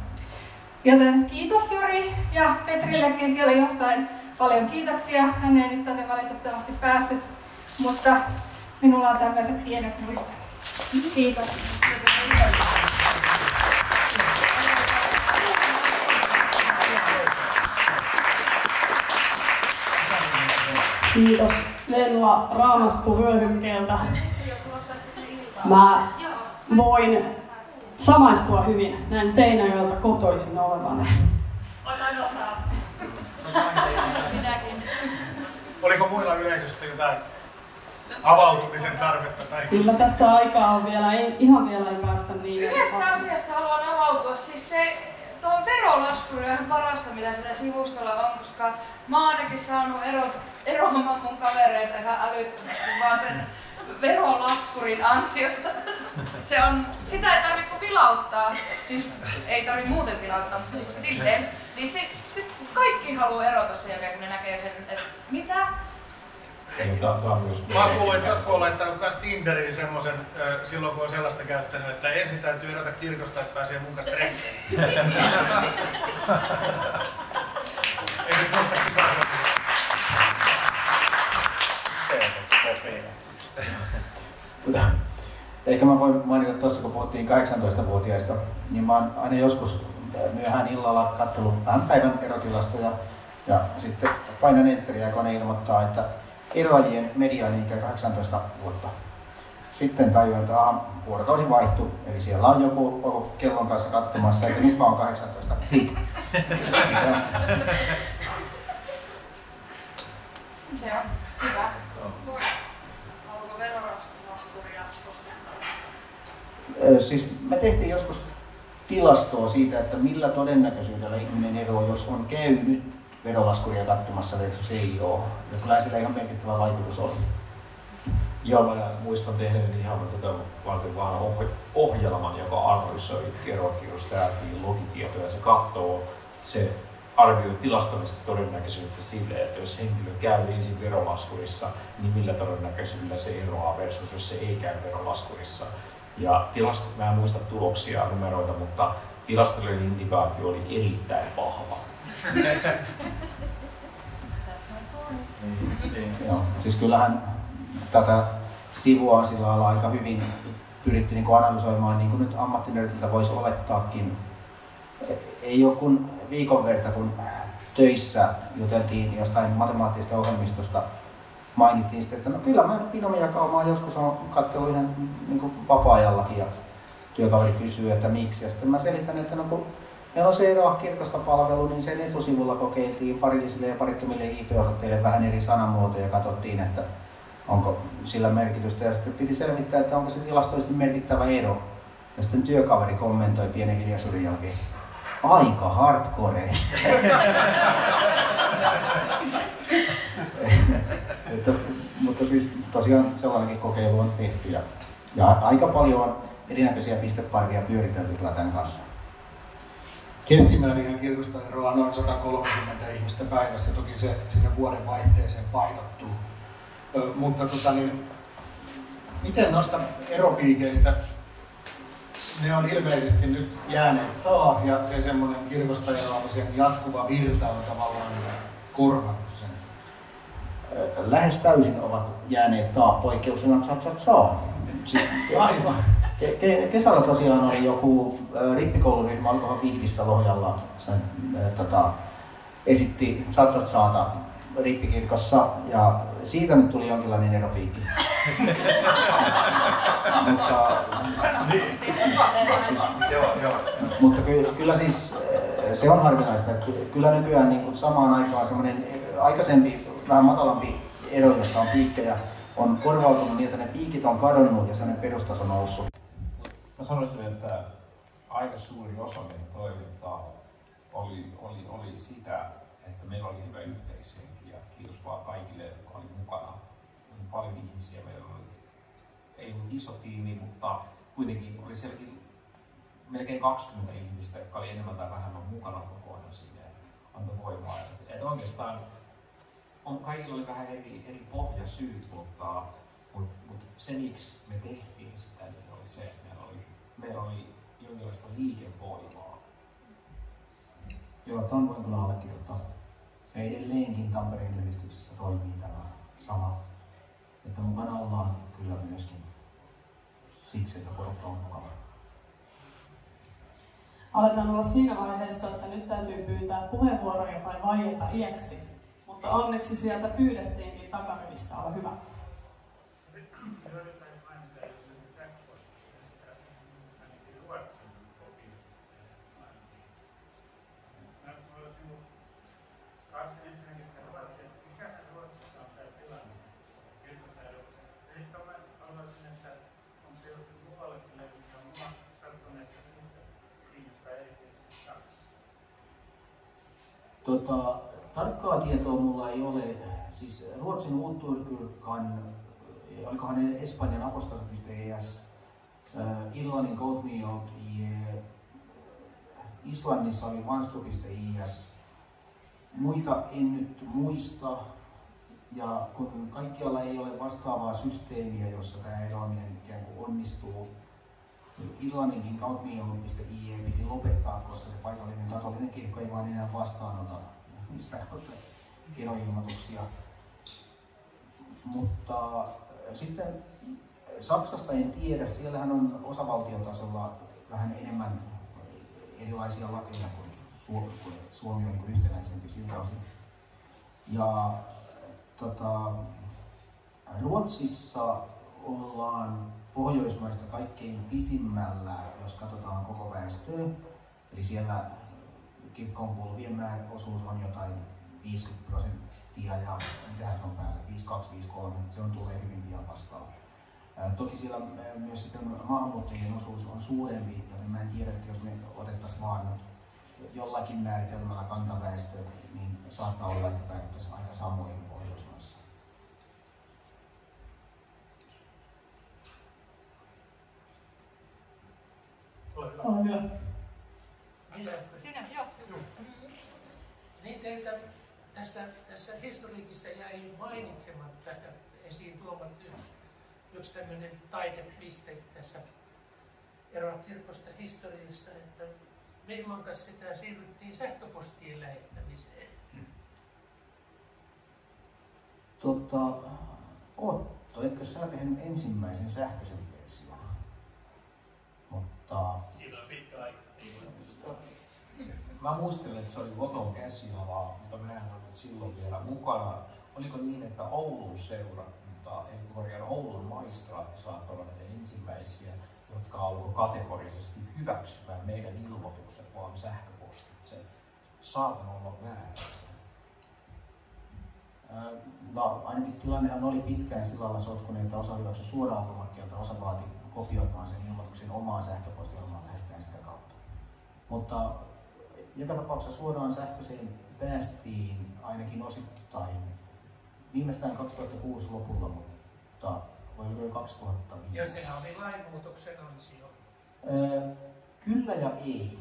Joten kiitos Jori ja Petrillekin siellä jossain. Paljon kiitoksia. Hän ei nyt tänne valitettavasti päässyt, mutta minulla on tämmöiset pienet muistamiset. Kiitos. Kiitos Venla Raamattu vyöhykkeeltä. Mä voin samaistua hyvin näin Seinäjoelta kotoisin olevan. Oliko muilla yleisöstä jotain avautumisen tarvetta? Tai... Kyllä tässä aikaa on vielä, ei, ihan vielä ei päästä niin. Yhdestä asiasta haluan avautua, siis se tuo verolasku on ihan parasta mitä sitä sivustolla on, koska mä oon ainakin saanut erot, eroamaan mun kavereita ihan älyttömästi vaan sen verolaskurin ansiosta. Se on, sitä ei tarvitse kuin vilauttaa, siis ei tarvitse muuten vilauttaa, mutta siis silleen, niin se, kaikki haluaa erota sen jälkeen, kun ne näkee sen, että mitä? Mä oon kuullut, että jotkut on laittanut myös Tinderiin semmoisen, silloin kun on sellaista käyttänyt, että ensin täytyy erota kirkosta, että pääsee mun kanssa Ei se tuosta Eikä mä voin mainita tuossa, kun puhuttiin 18-vuotiaista, niin mä oon aina joskus myöhään illalla katsellut vähän päivän erotilastoja ja sitten painan enteriä ja kone ilmoittaa, että eroajien mediaani ikä 18 vuotta. Sitten tajuin, että aha, vuorokausi vaihtui, eli siellä on joku ollut kellon kanssa katsomassa, eikä nyt mä oon 18. Hik. Se on hyvä. Siis me tehtiin joskus tilastoa siitä, että millä todennäköisyydellä ihminen eroaa, jos on käynyt verolaskuria katsomassa versus ei ole. Ja kyllä sillä ihan merkittävä vaikutus on. Joo, mä muistan tehneeni ihan tätä varten vaan ohjelman, joka analysoi kerrokirjoista ja logitietoja. Se katsoo, se arvioi tilastollista todennäköisyyttä sille, että jos henkilö käy ensin verolaskurissa, niin millä todennäköisyydellä se eroaa versus jos se ei käy verolaskurissa. Ja tilast, mä en muista tuloksia, numeroita, mutta tilastollinen indikaatio oli erittäin vahva. Joo, siis kyllähän tätä sivua on sillä lailla aika hyvin pyritty niin kuin analysoimaan, niin kuin nyt ammattinörtiltä voisi olettaakin. Ei ole kuin viikon verta, kun töissä juteltiin jostain matemaattisesta ohjelmistosta, mainittiin sitten, että no kyllä mä binomijakaumaa joskus on katsellut ihan niin vapaa-ajallakin ja työkaveri kysyy, että miksi. Ja sitten mä selitän, että no kun meillä on se eroa kirkosta palvelu, niin sen etusivulla kokeiltiin parillisille ja parittomille IP-osoitteille vähän eri sanamuotoja ja katsottiin, että onko sillä merkitystä. Ja sitten piti selvittää, että onko se tilastollisesti merkittävä ero. Ja sitten työkaveri kommentoi pienen hiljaisuuden jälkeen, aika hardcore. että, mutta siis tosiaan sellainenkin kokeilu on tehty ja, ja aika paljon on erinäköisiä pisteparvia pyöritelty kyllä tämän kanssa. Keskimäärin kirkosta eroaa noin 130 ihmistä päivässä, toki se sinne vuoden vaihteeseen painottuu. Ö, mutta tota, niin, miten noista eropiikeistä, ne on ilmeisesti nyt jääneet taa ja se semmoinen kirkosta eroamisen jatkuva virta on tavallaan korvannut. Lähes täysin ovat jääneet taa poikkeuksena cha cha. Siis, ke- kesällä tosiaan oli joku rippikouluryhmä, olikohan Vihdissä Lohjalla, sen tota, esitti Satsat saata rippikirkossa ja siitä nyt tuli jonkinlainen eropiikki. mutta, mutta ky, kyllä siis se on harvinaista, että ky- kyllä nykyään niin kuin samaan aikaan semmoinen aikaisempi, vähän matalampi ero, jossa on piikkejä, on korvautunut niin, että ne piikit on kadonnut ja sellainen perustaso noussut. Mä sanoisin, että aika suuri osa meidän toimintaa oli, oli, oli sitä, että meillä oli hyvä yhteishenki ja kiitos vaan kaikille, jotka oli mukana. Oli paljon ihmisiä, meillä oli, ei ollut iso tiimi, mutta kuitenkin oli sielläkin melkein 20 ihmistä, jotka oli enemmän tai vähemmän mukana koko ajan siinä antoi voimaa. Et, et oikeastaan on, kaikilla oli vähän eri, eri pohjasyyt, mutta, mutta, mutta se miksi me tehtiin sitä, niin oli se, että meillä oli, meillä oli jonkinlaista liikevoimaa. Joo, ton voin kyllä allekirjoittaa. Ja edelleenkin Tampereen yhdistyksessä toimii tämä sama, että mukana ollaan kyllä myöskin siksi, että porukka on mukana. Aletaan olla siinä vaiheessa, että nyt täytyy pyytää puheenvuoroja tai vaieta iäksi. Mutta onneksi sieltä pyydettiinkin takarivistä, ole hyvä. Tarkkaa tietoa mulla ei ole. Siis Ruotsin Uutturkyrkan, olikohan ne Espanjan apostaso.es, äh, Irlannin Goatmeal, Islannissa oli vanstu.is. Muita en nyt muista. Ja kun kaikkialla ei ole vastaavaa systeemiä, jossa tämä eroaminen ikään kuin onnistuu, Irlanninkin kaupmion.ie piti lopettaa, koska se paikallinen katolinen kirkko ei vaan enää vastaanota kautta eroilmoituksia. Mutta sitten Saksasta en tiedä, siellähän on osavaltiotasolla vähän enemmän erilaisia lakeja kuin Suomi, kun Suomi on niin yhtenäisempi siltä osin. Ja tota, Ruotsissa ollaan Pohjoismaista kaikkein pisimmällä, jos katsotaan koko väestöä. Eli siellä kirkkoon kuuluvien määrä osuus on jotain 50 prosenttia ja mitähän se on päällä, 52, 53, se on tulee hyvin pian vastaan. Toki siellä myös sitten maahanmuuttajien osuus on suurempi, joten mä en tiedä, että jos me otettaisiin vaan nyt jollakin määritelmällä kantaväestö, niin saattaa olla, että päädyttäisiin aika samoihin Pohjoismaissa. Ole hyvä. Sinä, joo. Niin teitä tästä, tässä historiikissa jäi mainitsematta ja esiin tuomat yksi, yksi tämmöinen taitepiste tässä erokirkosta historiassa, että milloin sitä siirryttiin sähköpostien lähettämiseen? Tota, Otto, etkö sä tehnyt ensimmäisen sähköisen version? Mutta... Siitä on pitkä aika. Mä muistelen, että se oli Voton käsiala, mutta mä en ollut silloin vielä mukana. Oliko niin, että Oulun seurakunta, ei korjaan Oulun maistraatti saattoi olla näitä ensimmäisiä, jotka alkoi kategorisesti hyväksymään meidän ilmoitukset vaan sähköpostitse. Saatan olla väärässä. No, ainakin tilannehan oli pitkään sillä lailla sotkunen, että osa hyväksyi suoraan lomakkeelta, osa vaati kopioimaan sen ilmoituksen omaan sähköpostiohjelmaan lähettäen sitä kautta. Mutta joka tapauksessa suoraan sähköiseen päästiin ainakin osittain viimeistään 2006 lopulla, mutta vai jo 2005? Ja sehän oli lainmuutoksen ansio. Öö, kyllä ja ei.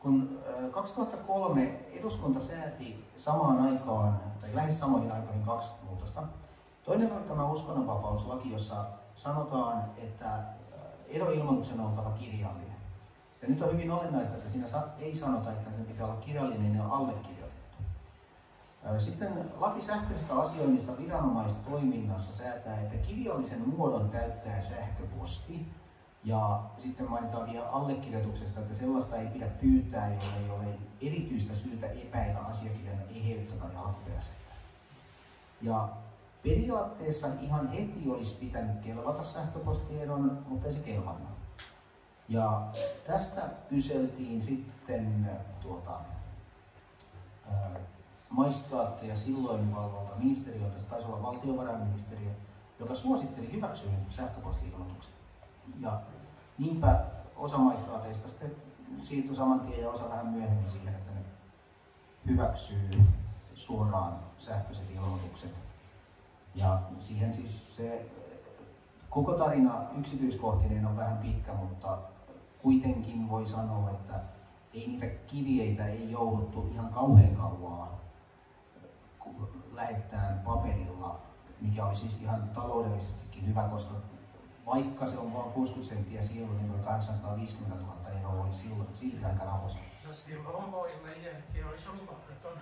Kun 2003 eduskunta sääti samaan aikaan, tai lähes samoihin aikoihin kaksi muutosta. Toinen on tämä uskonnonvapauslaki, jossa sanotaan, että eroilmoituksen on oltava kirjallinen. Ja nyt on hyvin olennaista, että siinä ei sanota, että sen pitää olla kirjallinen ja allekirjoitettu. Sitten laki sähköisestä asioinnista viranomaistoiminnassa säätää, että kirjallisen muodon täyttää sähköposti. Ja sitten mainitaan vielä allekirjoituksesta, että sellaista ei pidä pyytää, jolle ei ole erityistä syytä epäillä asiakirjan eheyttä tai alkuperäisyyttä. Ja periaatteessa ihan heti olisi pitänyt kelvata sähköpostiedon, mutta ei se kelvannut. Ja tästä kyseltiin sitten tuota, maistraatteja silloin valvolta ministeriöltä, se taisi olla valtiovarainministeriö, joka suositteli hyväksyä sähköposti-ilmoituksen. Ja niinpä osa maistraateista sitten siirtyi saman tien ja osa vähän myöhemmin siihen, että ne hyväksyy suoraan sähköiset ilmoitukset. Ja siihen siis se koko tarina yksityiskohtinen on vähän pitkä, mutta kuitenkin voi sanoa, että ei niitä kirjeitä ei jouduttu ihan kauhean kauaa lähettää paperilla, mikä oli siis ihan taloudellisestikin hyvä, koska vaikka se on vain 60 senttiä silloin, niin 850 000 euroa oli silloin, silti aika osa. No silloin muille jälkeen olisi ollut mahdoton.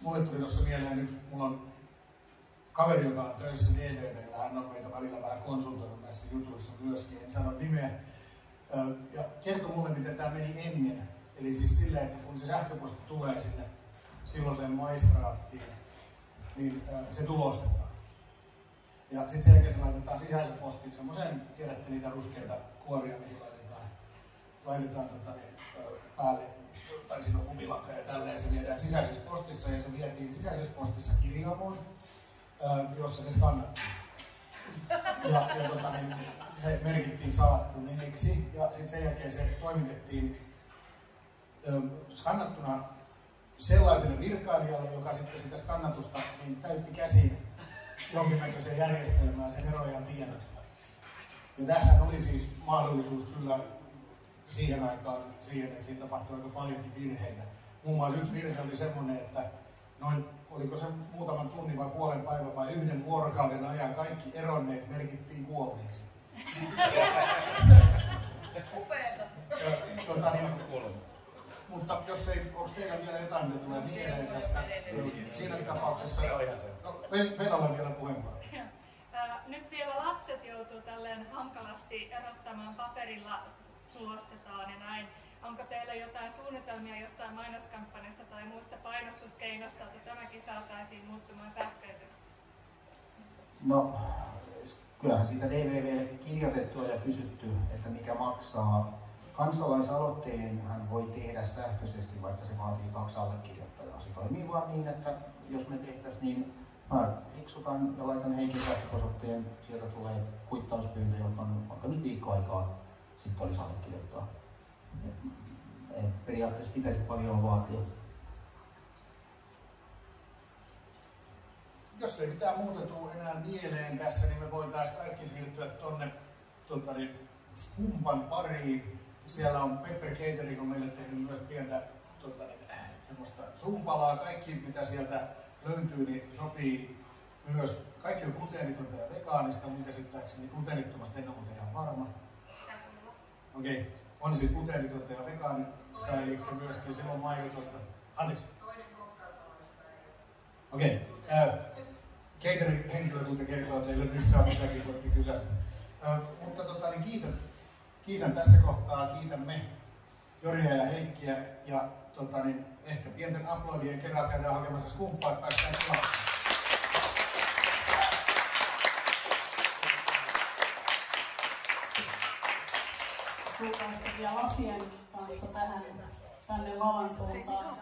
Mulle tuli tuossa mieleen yksi, mulla on kaveri, joka on töissä DVVllä, hän on meitä välillä vähän konsultoinut näissä jutuissa myöskin, en sano nimeä, ja kertoi mulle, miten tämä meni ennen. Eli siis silleen, että kun se sähköposti tulee sinne silloiseen maistraattiin, niin se tulostetaan. Ja sitten sen jälkeen se laitetaan sisäisen postiin semmoiseen, tiedätte niitä ruskeita kuoria, mihin laitetaan, laitetaan tota, niin, päälle, tai siinä on kumilanka ja tälleen se viedään sisäisessä postissa ja se vietiin sisäisessä postissa kirjaamoon, jossa se skannattiin. Ja, ja tota, niin, se merkittiin saattuneeksi ja sitten sen jälkeen se toimitettiin skannattuna sellaiselle virkailijalle, joka sitten sitä skannatusta niin täytti käsin jonkinnäköiseen järjestelmään sen erojan tiedot. Ja tähän oli siis mahdollisuus kyllä siihen aikaan siihen, että siinä tapahtui aika paljonkin virheitä. Muun muassa yksi virhe oli semmoinen, että noin, oliko se muutaman tunnin vai puolen päivän vai yhden vuorokauden ajan kaikki eronneet merkittiin kuolleeksi. Upeeta. Tota, niin, mutta jos ei, onko teillä vielä jotain, mitä tulee mieleen tästä? Siinä tapauksessa, no, Venolle vielä puheenvuoro. Nyt vielä lapset joutuu tälleen hankalasti erottamaan paperilla tulostetaan ja näin. Onko teillä jotain suunnitelmia jostain mainoskampanjasta tai muusta painostuskeinosta, että tämäkin saataisiin muuttumaan sähköiseksi? No, kyllähän siitä DVV kirjoitettu ja kysytty, että mikä maksaa Kansalaisaloitteen hän voi tehdä sähköisesti, vaikka se vaatii kaksi allekirjoittajaa. Se toimii vaan niin, että jos me tehtäisiin, niin mä fiksutan ja laitan Heikin sähköposoitteen, sieltä tulee kuittauspyyntö, joka on vaikka nyt viikko aikaa, sitten olisi allekirjoittaa. Periaatteessa pitäisi paljon vaatia. Jos ei mitään muuta tule enää mieleen tässä, niin me voitaisiin kaikki siirtyä tuonne tuota, niin, Skumpan pariin. Siellä on Pepper Catering on meille tehnyt myös pientä niin, semmoista suupalaa. Kaikki mitä sieltä löytyy, niin sopii myös. Kaikki on gluteenitonta ja vegaanista, mun käsittääkseni gluteenittomasta en ole ihan varma. Okei, okay. On siis gluteenitonta ja vegaanista, eli myöskin on maidotonta. Anteeksi. Okei. Okay. Äh, catering-henkilökunta kertoo teille, missä on mitäkin, voitte kysästä. Äh, mutta tota, niin kiitän kiitän tässä kohtaa, kiitämme Joria ja Heikkiä ja tota, niin, ehkä pienten aplodien kerran käydään hakemassa skumppaa, että päästään. Vielä lasien kanssa tähän, tänne lavan suuntaan.